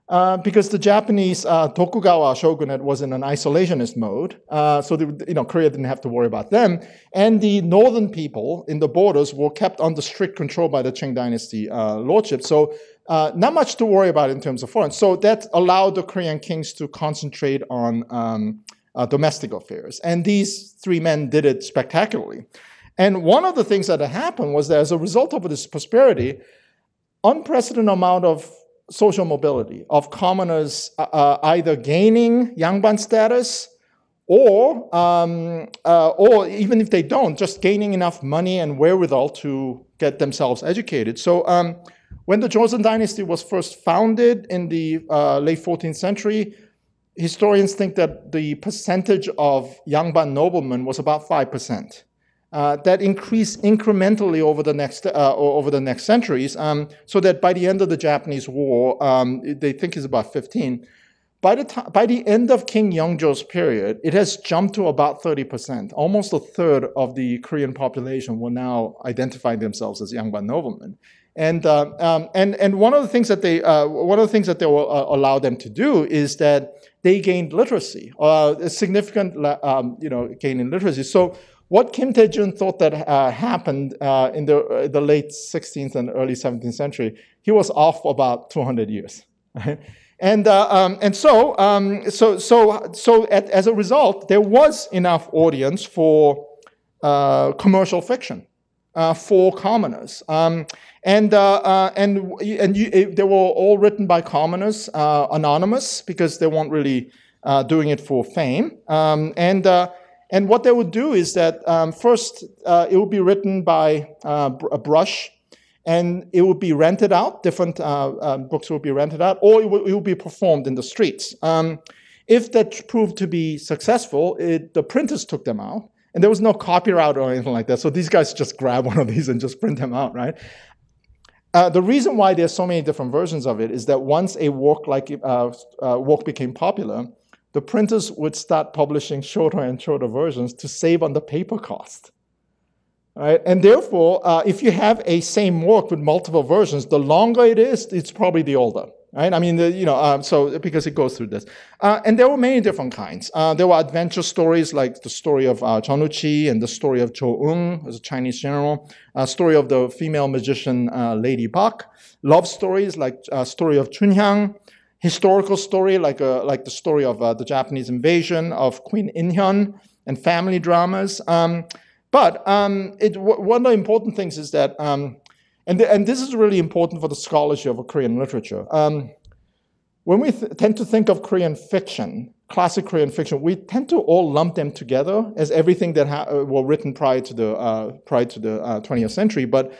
B: Uh, because the Japanese uh, Tokugawa shogunate was in an isolationist mode, uh, so the, you know Korea didn't have to worry about them, and the northern people in the borders were kept under strict control by the Qing dynasty uh, lordship. So uh, not much to worry about in terms of foreign. So that allowed the Korean kings to concentrate on um, domestic affairs, and these three men did it spectacularly. And one of the things that happened was that as a result of this prosperity, unprecedented amount of social mobility of commoners uh, uh, either gaining Yangban status or, um, uh, or even if they don't, just gaining enough money and wherewithal to get themselves educated. So um, when the Joseon dynasty was first founded in the uh, late 14th century, historians think that the percentage of Yangban noblemen was about 5%. Uh, that increased incrementally over the next uh, over the next centuries, um, so that by the end of the Japanese War, um, they think is about 15. By the time, by the end of King Yeongjo's period, it has jumped to about 30%. Almost a third of the Korean population will now identify themselves as Yangban noblemen. And, uh, um, and, and one of the things that they, uh, one of the things that they will uh, allow them to do is that they gained literacy, uh, a significant, um, you know, gain in literacy. So what Kim Tae-jun thought that uh, happened uh, in the, uh, the late 16th and early 17th century, he was off about 200 years. and, uh, um, and so, um, so, so, so at, as a result, there was enough audience for uh, commercial fiction uh, for commoners. Um, and, and, and you, it, they were all written by commoners, anonymous, because they weren't really doing it for fame. Um, and and what they would do is that um, first uh, it would be written by uh, a brush, and it would be rented out. Different uh, uh, books would be rented out, or it would, it would be performed in the streets. Um, if that proved to be successful, it, the printers took them out, and there was no copyright or anything like that. So these guys just grab one of these and just print them out, right? Uh, the reason why there's so many different versions of it is that once a work like uh, uh, work became popular, the printers would start publishing shorter and shorter versions to save on the paper cost. Right? And therefore, uh, if you have a same work with multiple versions, the longer it is, it's probably the older. Right? I mean, the, you know, um, so because it goes through this, uh, and there were many different kinds. Uh, there were adventure stories like the story of uh, Zhang Luqi and the story of Zhou Eng as a Chinese general, a story of the female magician uh, Lady Buck, love stories like uh, story of Chunhyang, historical story like uh, like the story of uh, the Japanese invasion of Queen Inhyun, and family dramas. Um, but um, it, one of the important things is that um, and, and this is really important for the scholarship of Korean literature. Um, when we tend to think of Korean fiction, classic Korean fiction, we tend to all lump them together as everything that ha- uh, were written prior to the uh, prior to the uh, 20th century. But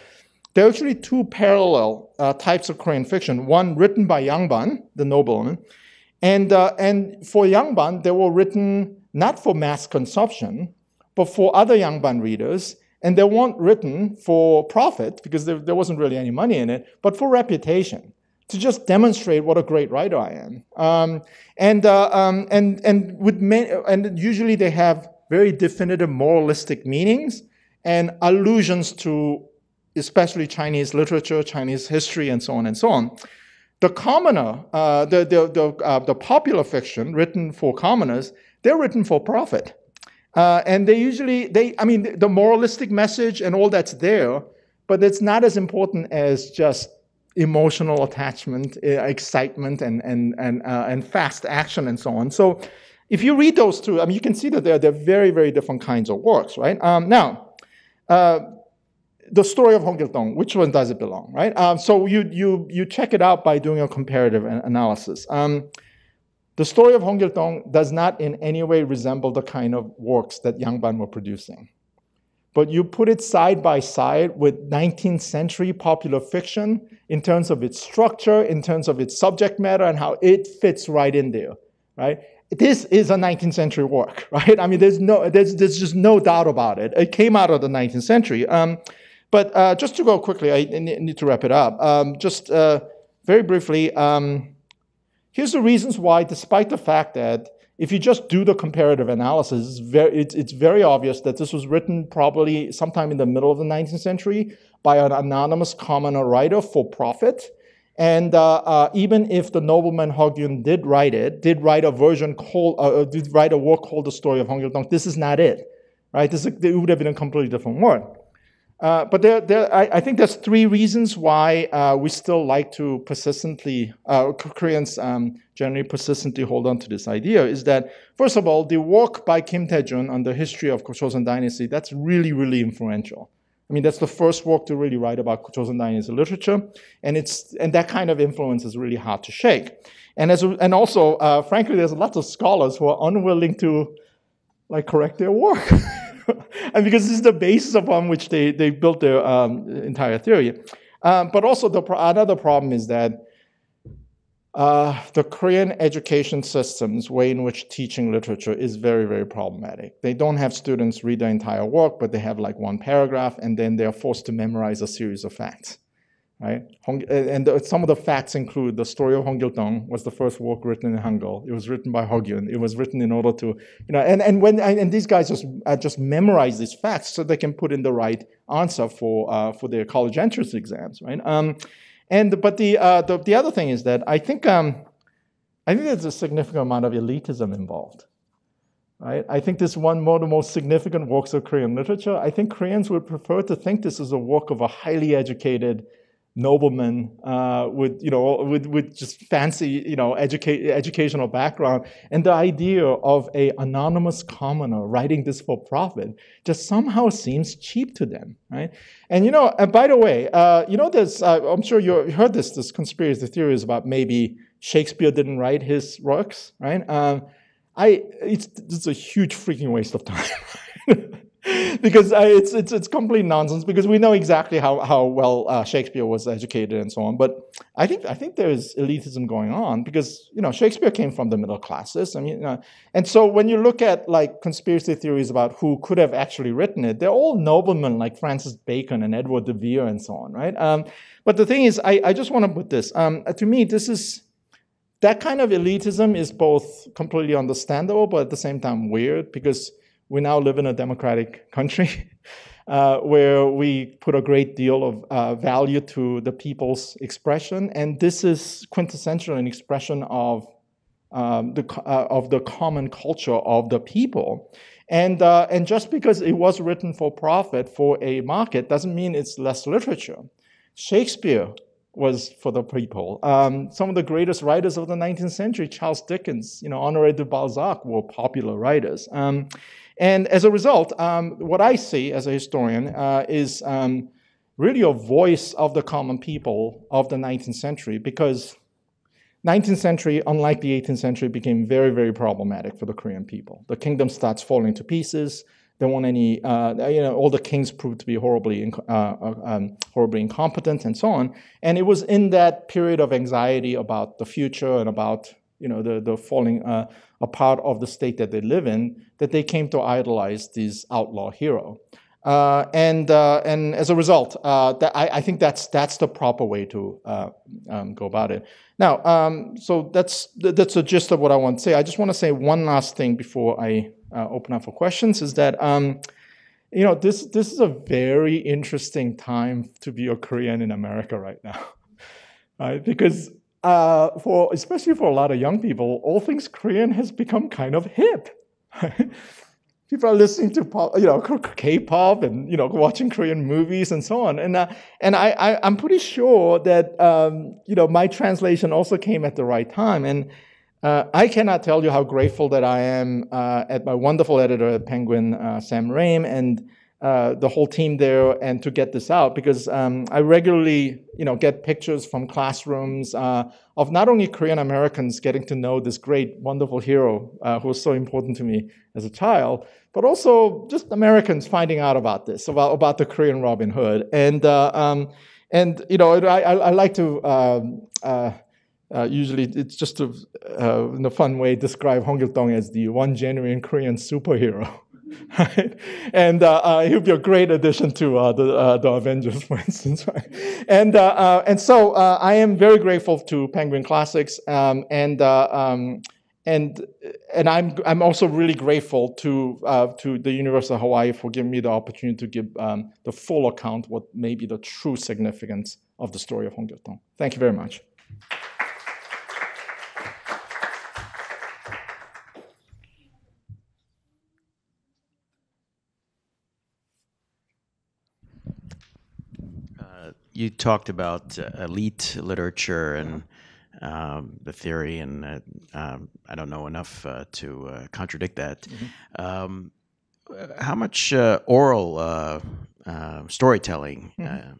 B: there are actually two parallel uh, types of Korean fiction. One written by Yangban, the nobleman, and uh, and for Yangban, they were written not for mass consumption, but for other Yangban readers and they weren't written for profit because there, there, wasn't really any money in it, but for reputation, to just demonstrate what a great writer I am. Um, and, uh, um, and, and, with many, and usually they have very definitive moralistic meanings and allusions to especially Chinese literature, Chinese history, and so on and so on. The commoner, uh, the, the, the, uh, the popular fiction written for commoners, they're written for profit. Uh, and they usually, they, I mean, the moralistic message and all that's there, but it's not as important as just emotional attachment, uh, excitement, and, and, and, uh, and fast action and so on. So if you read those two, I mean, you can see that they're, they're very, very different kinds of works, right? Um, now, uh, the story of Hong Dong, which one does it belong, right? Um, so you, you, you check it out by doing a comparative analysis. Um, the story of Hong Gil-dong does not in any way resemble the kind of works that Yangban were producing. But you put it side by side with 19th century popular fiction in terms of its structure, in terms of its subject matter, and how it fits right in there, right? This is a 19th century work, right? I mean, there's no, there's, there's just no doubt about it. It came out of the 19th century. Um, but uh, just to go quickly, I need to wrap it up. Um, just uh, very briefly, um, Here's the reasons why, despite the fact that if you just do the comparative analysis, it's very, it's, it's very obvious that this was written probably sometime in the middle of the 19th century by an anonymous commoner writer for profit. And uh, uh, even if the nobleman Hogyun did write it, did write a version called, uh, uh did write a work called The Story of Hong Dong, this is not it, right? This is, it would have been a completely different work. Uh, but there, there, I, I, think there's three reasons why uh, we still like to persistently, uh, Koreans um, generally persistently hold on to this idea. Is that first of all, the work by Kim Tae-jun on the history of Joseon Dynasty that's really, really influential. I mean, that's the first work to really write about Joseon Dynasty literature, and it's and that kind of influence is really hard to shake. And as and also, uh, frankly, there's lots of scholars who are unwilling to like correct their work. and because this is the basis upon which they, they built their um, entire theory. Um, but also, the, another problem is that uh, the Korean education system's way in which teaching literature is very, very problematic. They don't have students read the entire work, but they have like one paragraph, and then they're forced to memorize a series of facts right? And some of the facts include the story of Hong Gil-dong was the first work written in Hangul. It was written by Hogyun. It was written in order to, you know, and, and when and these guys just uh, just memorize these facts so they can put in the right answer for uh, for their college entrance exams, right? Um, and but the, uh, the the other thing is that I think um, I think there's a significant amount of elitism involved. Right? I think this is one of the most significant works of Korean literature. I think Koreans would prefer to think this is a work of a highly educated, noblemen uh, with you know with, with just fancy you know educate, educational background. And the idea of a anonymous commoner writing this for profit just somehow seems cheap to them right? And you know and by the way uh, you know there's uh, i'm sure you heard this this conspiracy theories about maybe shakespeare didn't write his works right? Um, i it's, it's a huge freaking waste of time because uh, it's, it's, it's complete nonsense because we know exactly how, how well uh, Shakespeare was educated and so on. But I think, I think there's elitism going on because, you know, Shakespeare came from the middle classes. I mean, uh, and so when you look at like conspiracy theories about who could have actually written it, they're all noblemen like Francis Bacon and Edward de Vere and so on, right? Um, but the thing is, I, I just want to put this. Um, to me, this is, that kind of elitism is both completely understandable, but at the same time weird because we now live in a democratic country uh, where we put a great deal of uh, value to the people's expression, and this is quintessential an expression of um, the uh, of the common culture of the people. And, uh, and just because it was written for profit for a market doesn't mean it's less literature. Shakespeare was for the people. Um, some of the greatest writers of the 19th century, Charles Dickens, you know, Honoré de Balzac, were popular writers. Um, and as a result, um, what I see as a historian uh, is um, really a voice of the common people of the 19th century because 19th century, unlike the 18th century, became very, very problematic for the Korean people. The kingdom starts falling to pieces. There weren't any, uh, you know, all the kings proved to be horribly, uh, uh, um, horribly incompetent and so on. And it was in that period of anxiety about the future and about you know, the, the falling uh, apart of the state that they live in, that they came to idolize this outlaw hero. Uh, and, uh, and as a result, uh, that, I, I, think that's, that's the proper way to uh, um, go about it. Now, um, so that's, that's the gist of what I want to say. I just want to say one last thing before I uh, open up for questions is that, um, you know, this, this is a very interesting time to be a Korean in America right now. Right? Because uh, for especially for a lot of young people, all things Korean has become kind of hip. people are listening to pop, you know K-pop and you know watching Korean movies and so on. And uh, and I, I am pretty sure that um, you know my translation also came at the right time. And uh, I cannot tell you how grateful that I am uh, at my wonderful editor at Penguin, uh, Sam Rame, and uh, the whole team there and to get this out because um, I regularly, you know, get pictures from classrooms uh, of not only Korean Americans getting to know this great, wonderful hero uh, who was so important to me as a child, but also just Americans finding out about this, about, about the Korean Robin Hood. And, uh, um, and you know, I, I, like to um, uh, uh, usually, it's just uh, in a fun way, describe Hong Gil-dong as the one genuine Korean superhero. right? And uh, uh, he would be a great addition to uh, the, uh, the Avengers, for instance, right? And, uh, uh, and so I am very grateful to Penguin Classics, um, and, um, and, and I'm, I'm also really grateful to, to the University of Hawaii for giving me the opportunity to give um, the full account what may be the true significance of the story of Hong Gil-dong. Thank you very much.
C: You talked about uh, elite literature and um, the theory, and uh, um, I don't know enough uh, to uh, contradict that. Mm-hmm. Um, how much uh, oral uh, storytelling mm-hmm.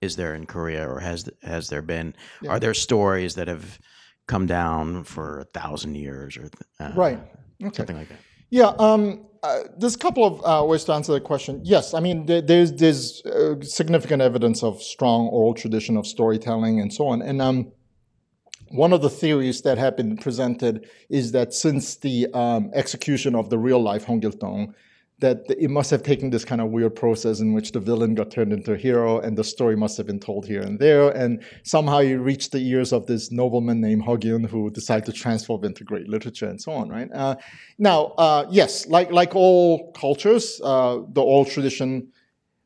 C: is there in Korea, or has has there been? Yeah. Are there stories that have come down for a thousand years, or
B: right,
C: okay. something like that?
B: Yeah, um, uh, there's a couple of uh, ways to answer the question. Yes, I mean there, there's there's uh, significant evidence of strong oral tradition of storytelling and so on. And um, one of the theories that have been presented is that since the um, execution of the real life Hong Gil-dong, that it must have taken this kind of weird process in which the villain got turned into a hero and the story must have been told here and there. And somehow you reached the ears of this nobleman named Hogyun who decided to transform into great literature and so on, right? Uh, now, uh, yes, like, like all cultures, uh, the oral tradition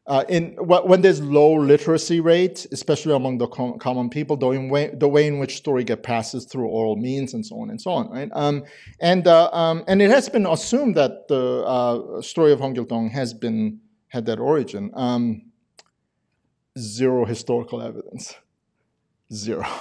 B: uh, in when there's low literacy rate, especially among the com- common people, the way, the way in which story get passes through oral means and so on and so on, right? Um, and uh, um, and it has been assumed that the uh, story of Hong Gil-dong has been had that origin. Um, zero historical evidence, zero.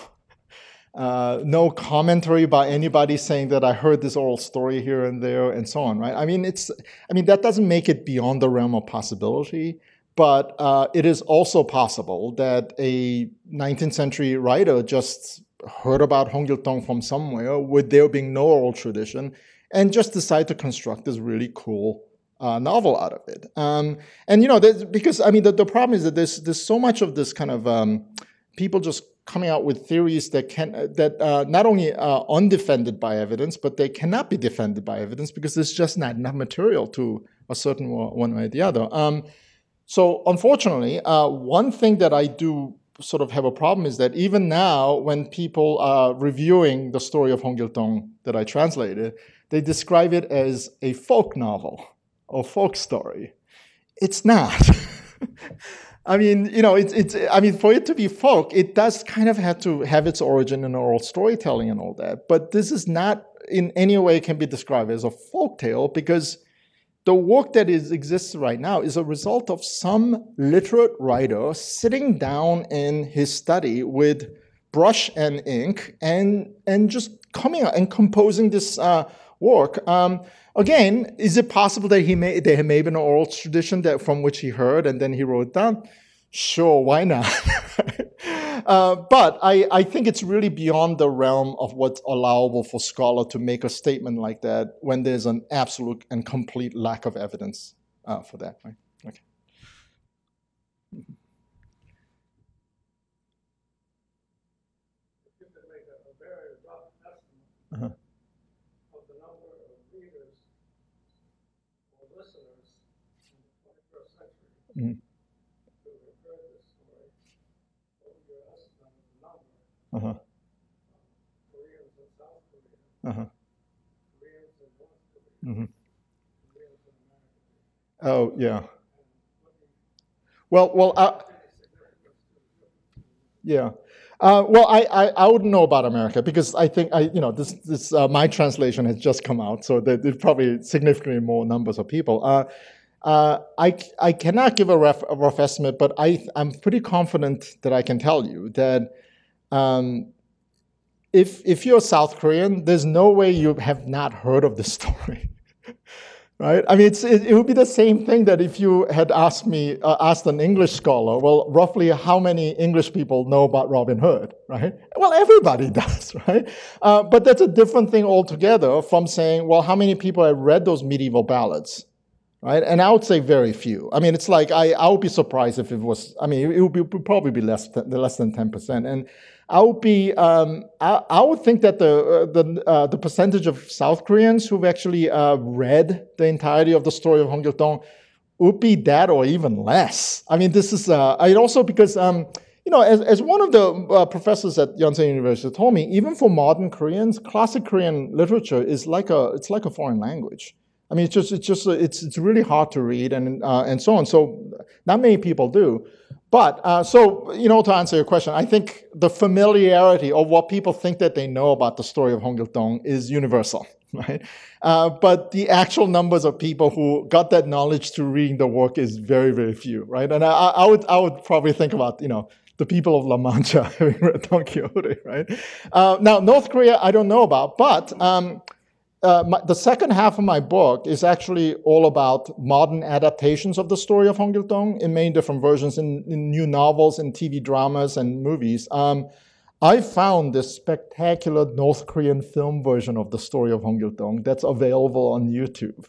B: Uh, no commentary by anybody saying that I heard this oral story here and there and so on, right? I mean, it's, I mean, that doesn't make it beyond the realm of possibility. But uh, it is also possible that a 19th century writer just heard about Hong Gil-dong from somewhere with there being no oral tradition and just decided to construct this really cool uh, novel out of it. Um, and you know, because I mean, the, the problem is that there's there's so much of this kind of um, people just coming out with theories that can that uh, not only are undefended by evidence, but they cannot be defended by evidence because there's just not enough material to a certain one way or the other. Um, so unfortunately, uh, one thing that I do sort of have a problem is that even now, when people are reviewing the story of Hong Gil Dong that I translated, they describe it as a folk novel or folk story. It's not. I mean, you know, it's, it's, I mean, for it to be folk, it does kind of have to have its origin in oral storytelling and all that. But this is not in any way can be described as a folk tale because the work that is, exists right now is a result of some literate writer sitting down in his study with brush and ink and, and just coming out and composing this uh, work. Um, again, is it possible that he may there may have been an oral tradition that from which he heard and then he wrote down? Sure, why not? uh, but I, I think it's really beyond the realm of what's allowable for scholar to make a statement like that when there's an absolute and complete lack of evidence uh, for that. Right? Okay. Uh-huh. Mm-hmm. Uh-huh. Uh-huh. Mm-hmm. Oh yeah. Well, well, uh, yeah. Uh, well, I, I, I wouldn't know about America because I think I you know this this uh, my translation has just come out, so there's probably significantly more numbers of people. Uh, uh, I, I cannot give a rough, a rough estimate, but I, I'm pretty confident that I can tell you that um, if, if you're South Korean, there's no way you have not heard of this story. right? I mean, it, it, would be the same thing that if you had asked me, uh, asked an English scholar, well, roughly how many English people know about Robin Hood, right? Well, everybody does, right? Uh, but that's a different thing altogether from saying, well, how many people have read those medieval ballads? right? And I would say very few. I mean, it's like I, I would be surprised if it was. I mean, it would, be, it would probably be less than, less than ten percent. And I would be. Um, I, I, would think that the uh, the uh, the percentage of South Koreans who've actually uh, read the entirety of the story of Hong Gil-dong would be that or even less. I mean, this is. Uh, I also because. Um, you know, as, as one of the uh, professors at Yonsei University told me, even for modern Koreans, classic Korean literature is like a it's like a foreign language. I mean, it's just it's just it's it's really hard to read and uh, and so on. So not many people do. But uh, so you know, to answer your question, I think the familiarity of what people think that they know about the story of Hong Gil-dong is universal, right? Uh, but the actual numbers of people who got that knowledge through reading the work is very very few, right? And I, I would I would probably think about you know the people of La Mancha having read Don Quixote, right? Uh, now North Korea, I don't know about, but um, uh, my, the second half of my book is actually all about modern adaptations of the story of Hong Gil-dong in many different versions, in, in, new novels, and TV dramas, and movies. Um, I found this spectacular North Korean film version of the story of Hong Gil-dong that's available on YouTube.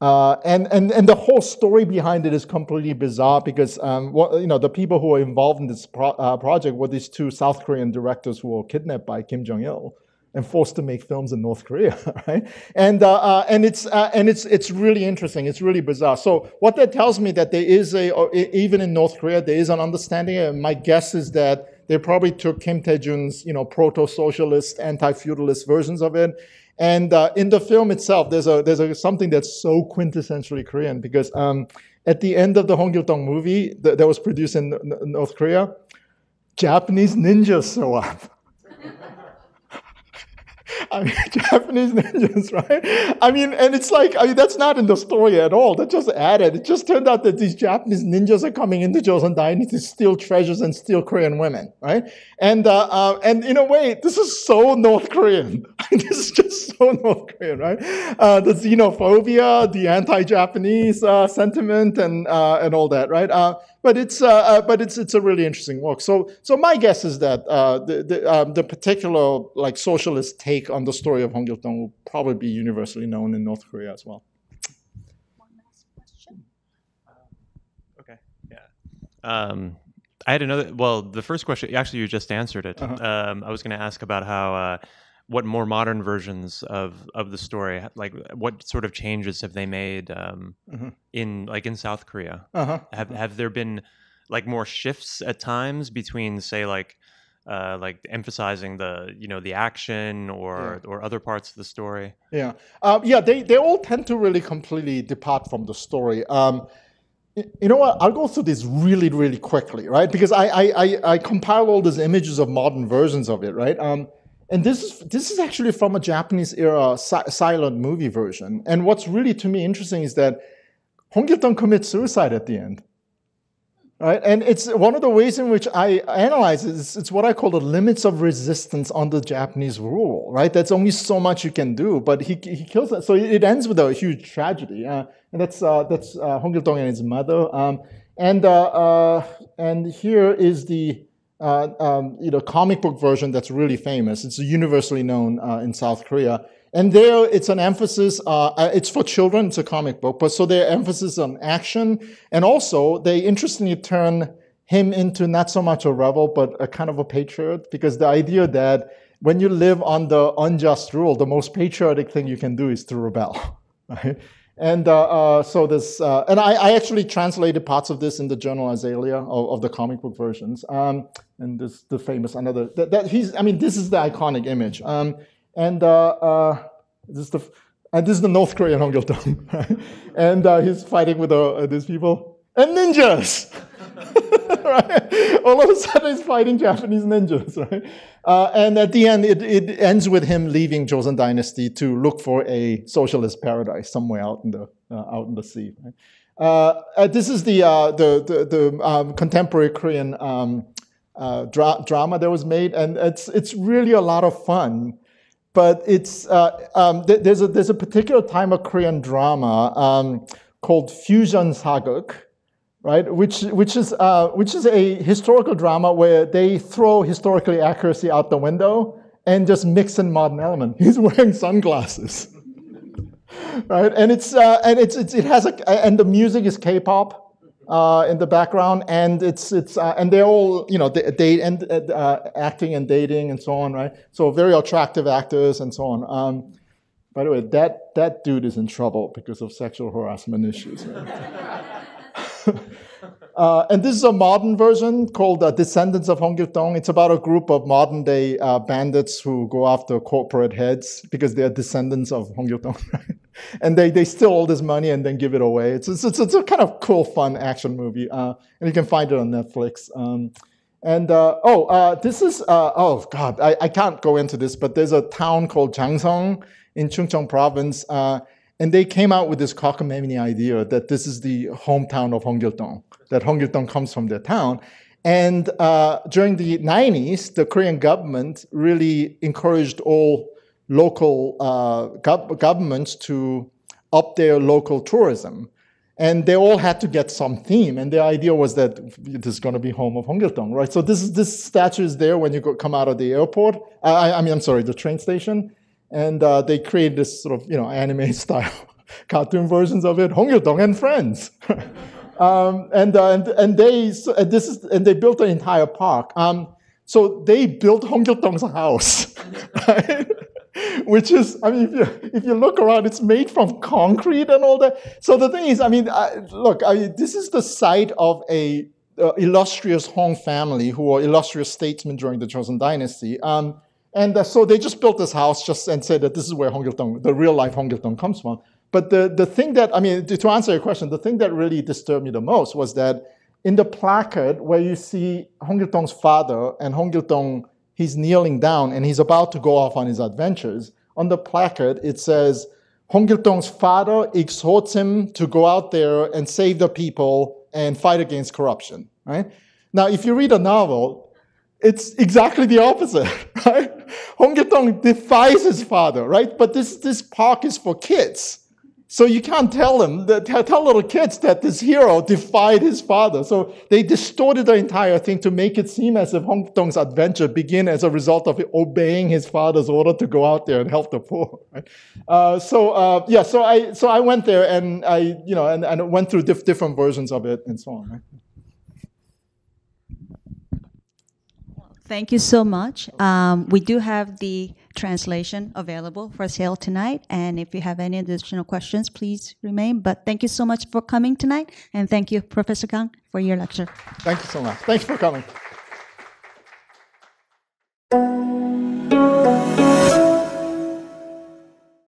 B: Uh, and, and, and the whole story behind it is completely bizarre because um, what, you know, the people who were involved in this pro- uh, project were these two South Korean directors who were kidnapped by Kim Jong il and forced to make films in North Korea, right? And uh, uh, and it's uh, and it's it's really interesting. It's really bizarre. So what that tells me that there is a even in North Korea there is an understanding. And my guess is that they probably took Kim Tae-jun's you know proto-socialist, anti-feudalist versions of it. And uh, in the film itself, there's a there's a, something that's so quintessentially Korean because um, at the end of the Hong Gil-dong movie that, that was produced in North Korea, Japanese ninjas show up. I mean, Japanese ninjas, right? I mean, and it's like, I mean, that's not in the story at all. That just added. It just turned out that these Japanese ninjas are coming into Joseon Dynasty to steal treasures and steal Korean women, right? And uh, uh, and in a way, this is so North Korean. this is just so North Korean, right? Uh, the xenophobia, the anti-Japanese uh, sentiment, and uh, and all that, right? but it's uh, uh, but it's it's a really interesting work. So so my guess is that uh, the the, um, the, particular like socialist take on the story of Hong Gil-dong will probably be universally known in North Korea as well. One last question. Uh, okay. Yeah.
D: Um, I had another. Well, the first question actually you just answered it.
B: Uh-huh.
D: Um, I was going to ask about how uh, what more modern versions of of the story, like what sort of changes have they made um,
B: Mhm.
D: in like in South Korea?
B: Uh-huh.
D: Have have there been like more shifts at times between, say, like uh, like emphasizing the you know the action or or other parts of the story?
B: Yeah, uh, yeah. They they all tend to really completely depart from the story. Um, you know what? I'll go through this really, really quickly, right? Because I I, I, I compile all these images of modern versions of it, right? Um, and this is this is actually from a Japanese era si- silent movie version. And what's really to me interesting is that Hong Gil-dong commits suicide at the end. Right? And it's one of the ways in which I analyze it is it's what I call the limits of resistance under Japanese rule, right? That's only so much you can do, but he, he kills it. So it ends with a huge tragedy. Uh, and that's, uh, that's uh, Hong Gil-dong and his mother. Um, and, uh, uh, and here is the, uh, um, you know, comic book version that's really famous. It's universally known uh, in South Korea. And there, it's an emphasis. Uh, uh, it's for children. It's a comic book, but so their emphasis on action, and also they interestingly turn him into not so much a rebel, but a kind of a patriot, because the idea that when you live under unjust rule, the most patriotic thing you can do is to rebel, right? And uh, uh, so this, uh, and I, I actually translated parts of this in the Journal Azalea of, of the comic book versions. Um, and this, the famous another that, that he's, I mean, this is the iconic image. Um, and this is the, and this is the North Korean Hong right? and he's fighting with these people and ninjas. right? All of a sudden, he's fighting Japanese ninjas, right? Uh, and at the end, it, it ends with him leaving Joseon Dynasty to look for a socialist paradise somewhere out in the uh, out in the sea. Right? Uh, uh, this is the uh, the the, the um, contemporary Korean um, dra- drama that was made, and it's it's really a lot of fun. But it's uh, um, th- there's a there's a particular time of Korean drama um, called Fusion Saguk, right? Which which is uh, which is a historical drama where they throw historically accuracy out the window and just mix in modern element. He's wearing sunglasses, right? And it's uh, and it's, it's it has a and the music is K-pop. Uh, in the background, and it's it's uh, and they're all you know they, and uh, acting and dating and so on, right? So very attractive actors and so on. Um, by the way, that that dude is in trouble because of sexual harassment issues. right? Uh, and this is a modern version called uh, Descendants of Hong Gil-dong. It's about a group of modern day uh, bandits who go after corporate heads because they're descendants of Hong Gil-dong. and they, they steal all this money and then give it away. It's, it's, it's, it's a kind of cool, fun action movie. Uh, and you can find it on Netflix. Um, and uh, oh, uh, this is, oh God, I, I can't go into this, but there's a town called Changsong in Chungcheong province. And they came out with this cockamamie idea that this is the hometown of Hong that Hong comes from their town. And uh, during the 90s, the Korean government really encouraged all local uh, gov- governments to up their local tourism. And they all had to get some theme. And the idea was that this is going to be home of Hong right? So this, this statue is there when you go, come out of the airport. Uh, I, I, mean, I'm sorry, the train station. And uh, they created this sort of, you know, anime style cartoon versions of it, Hong Gil-dong and friends. Um, and, uh, and, and they so, and this is and they built an entire park. Um, so they built Hong Gil-dong's house, right? Which is, I mean, if you, if you look around, it's made from concrete and all that. So the thing is, I mean, I, look, I, this is the site of a uh, illustrious Hong family who were illustrious statesmen during the Joseon Dynasty. Um, and uh, so they just built this house just and said that this is where Hong Gil-dong, the real life Hong Gil-dong comes from. But the, the thing that, I mean, to answer your question, the thing that really disturbed me the most was that in the placard where you see Hong Gil-dong's father and Hong Gil-dong, he's kneeling down and he's about to go off on his adventures. On the placard, it says, Hong Gil-dong's father exhorts him to go out there and save the people and fight against corruption, right? Now, if you read a novel, it's exactly the opposite, right? Hong Gil-dong defies his father, right? But this, this park is for kids. So you can't tell them, that, tell little kids that this hero defied his father. So they distorted the entire thing to make it seem as if Hong Gil-dong's adventure began as a result of obeying his father's order to go out there and help the poor. Right? Uh, so uh, yeah, so I so I went there and I you know and, and went through diff- different versions of it and so on. Right?
A: Thank you so much. Um, we do have the translation available for sale tonight. And if you have any additional questions, please remain. But thank you so much for coming tonight. And thank you, Professor Kang, for your lecture.
B: Thank you so much. Thanks for coming.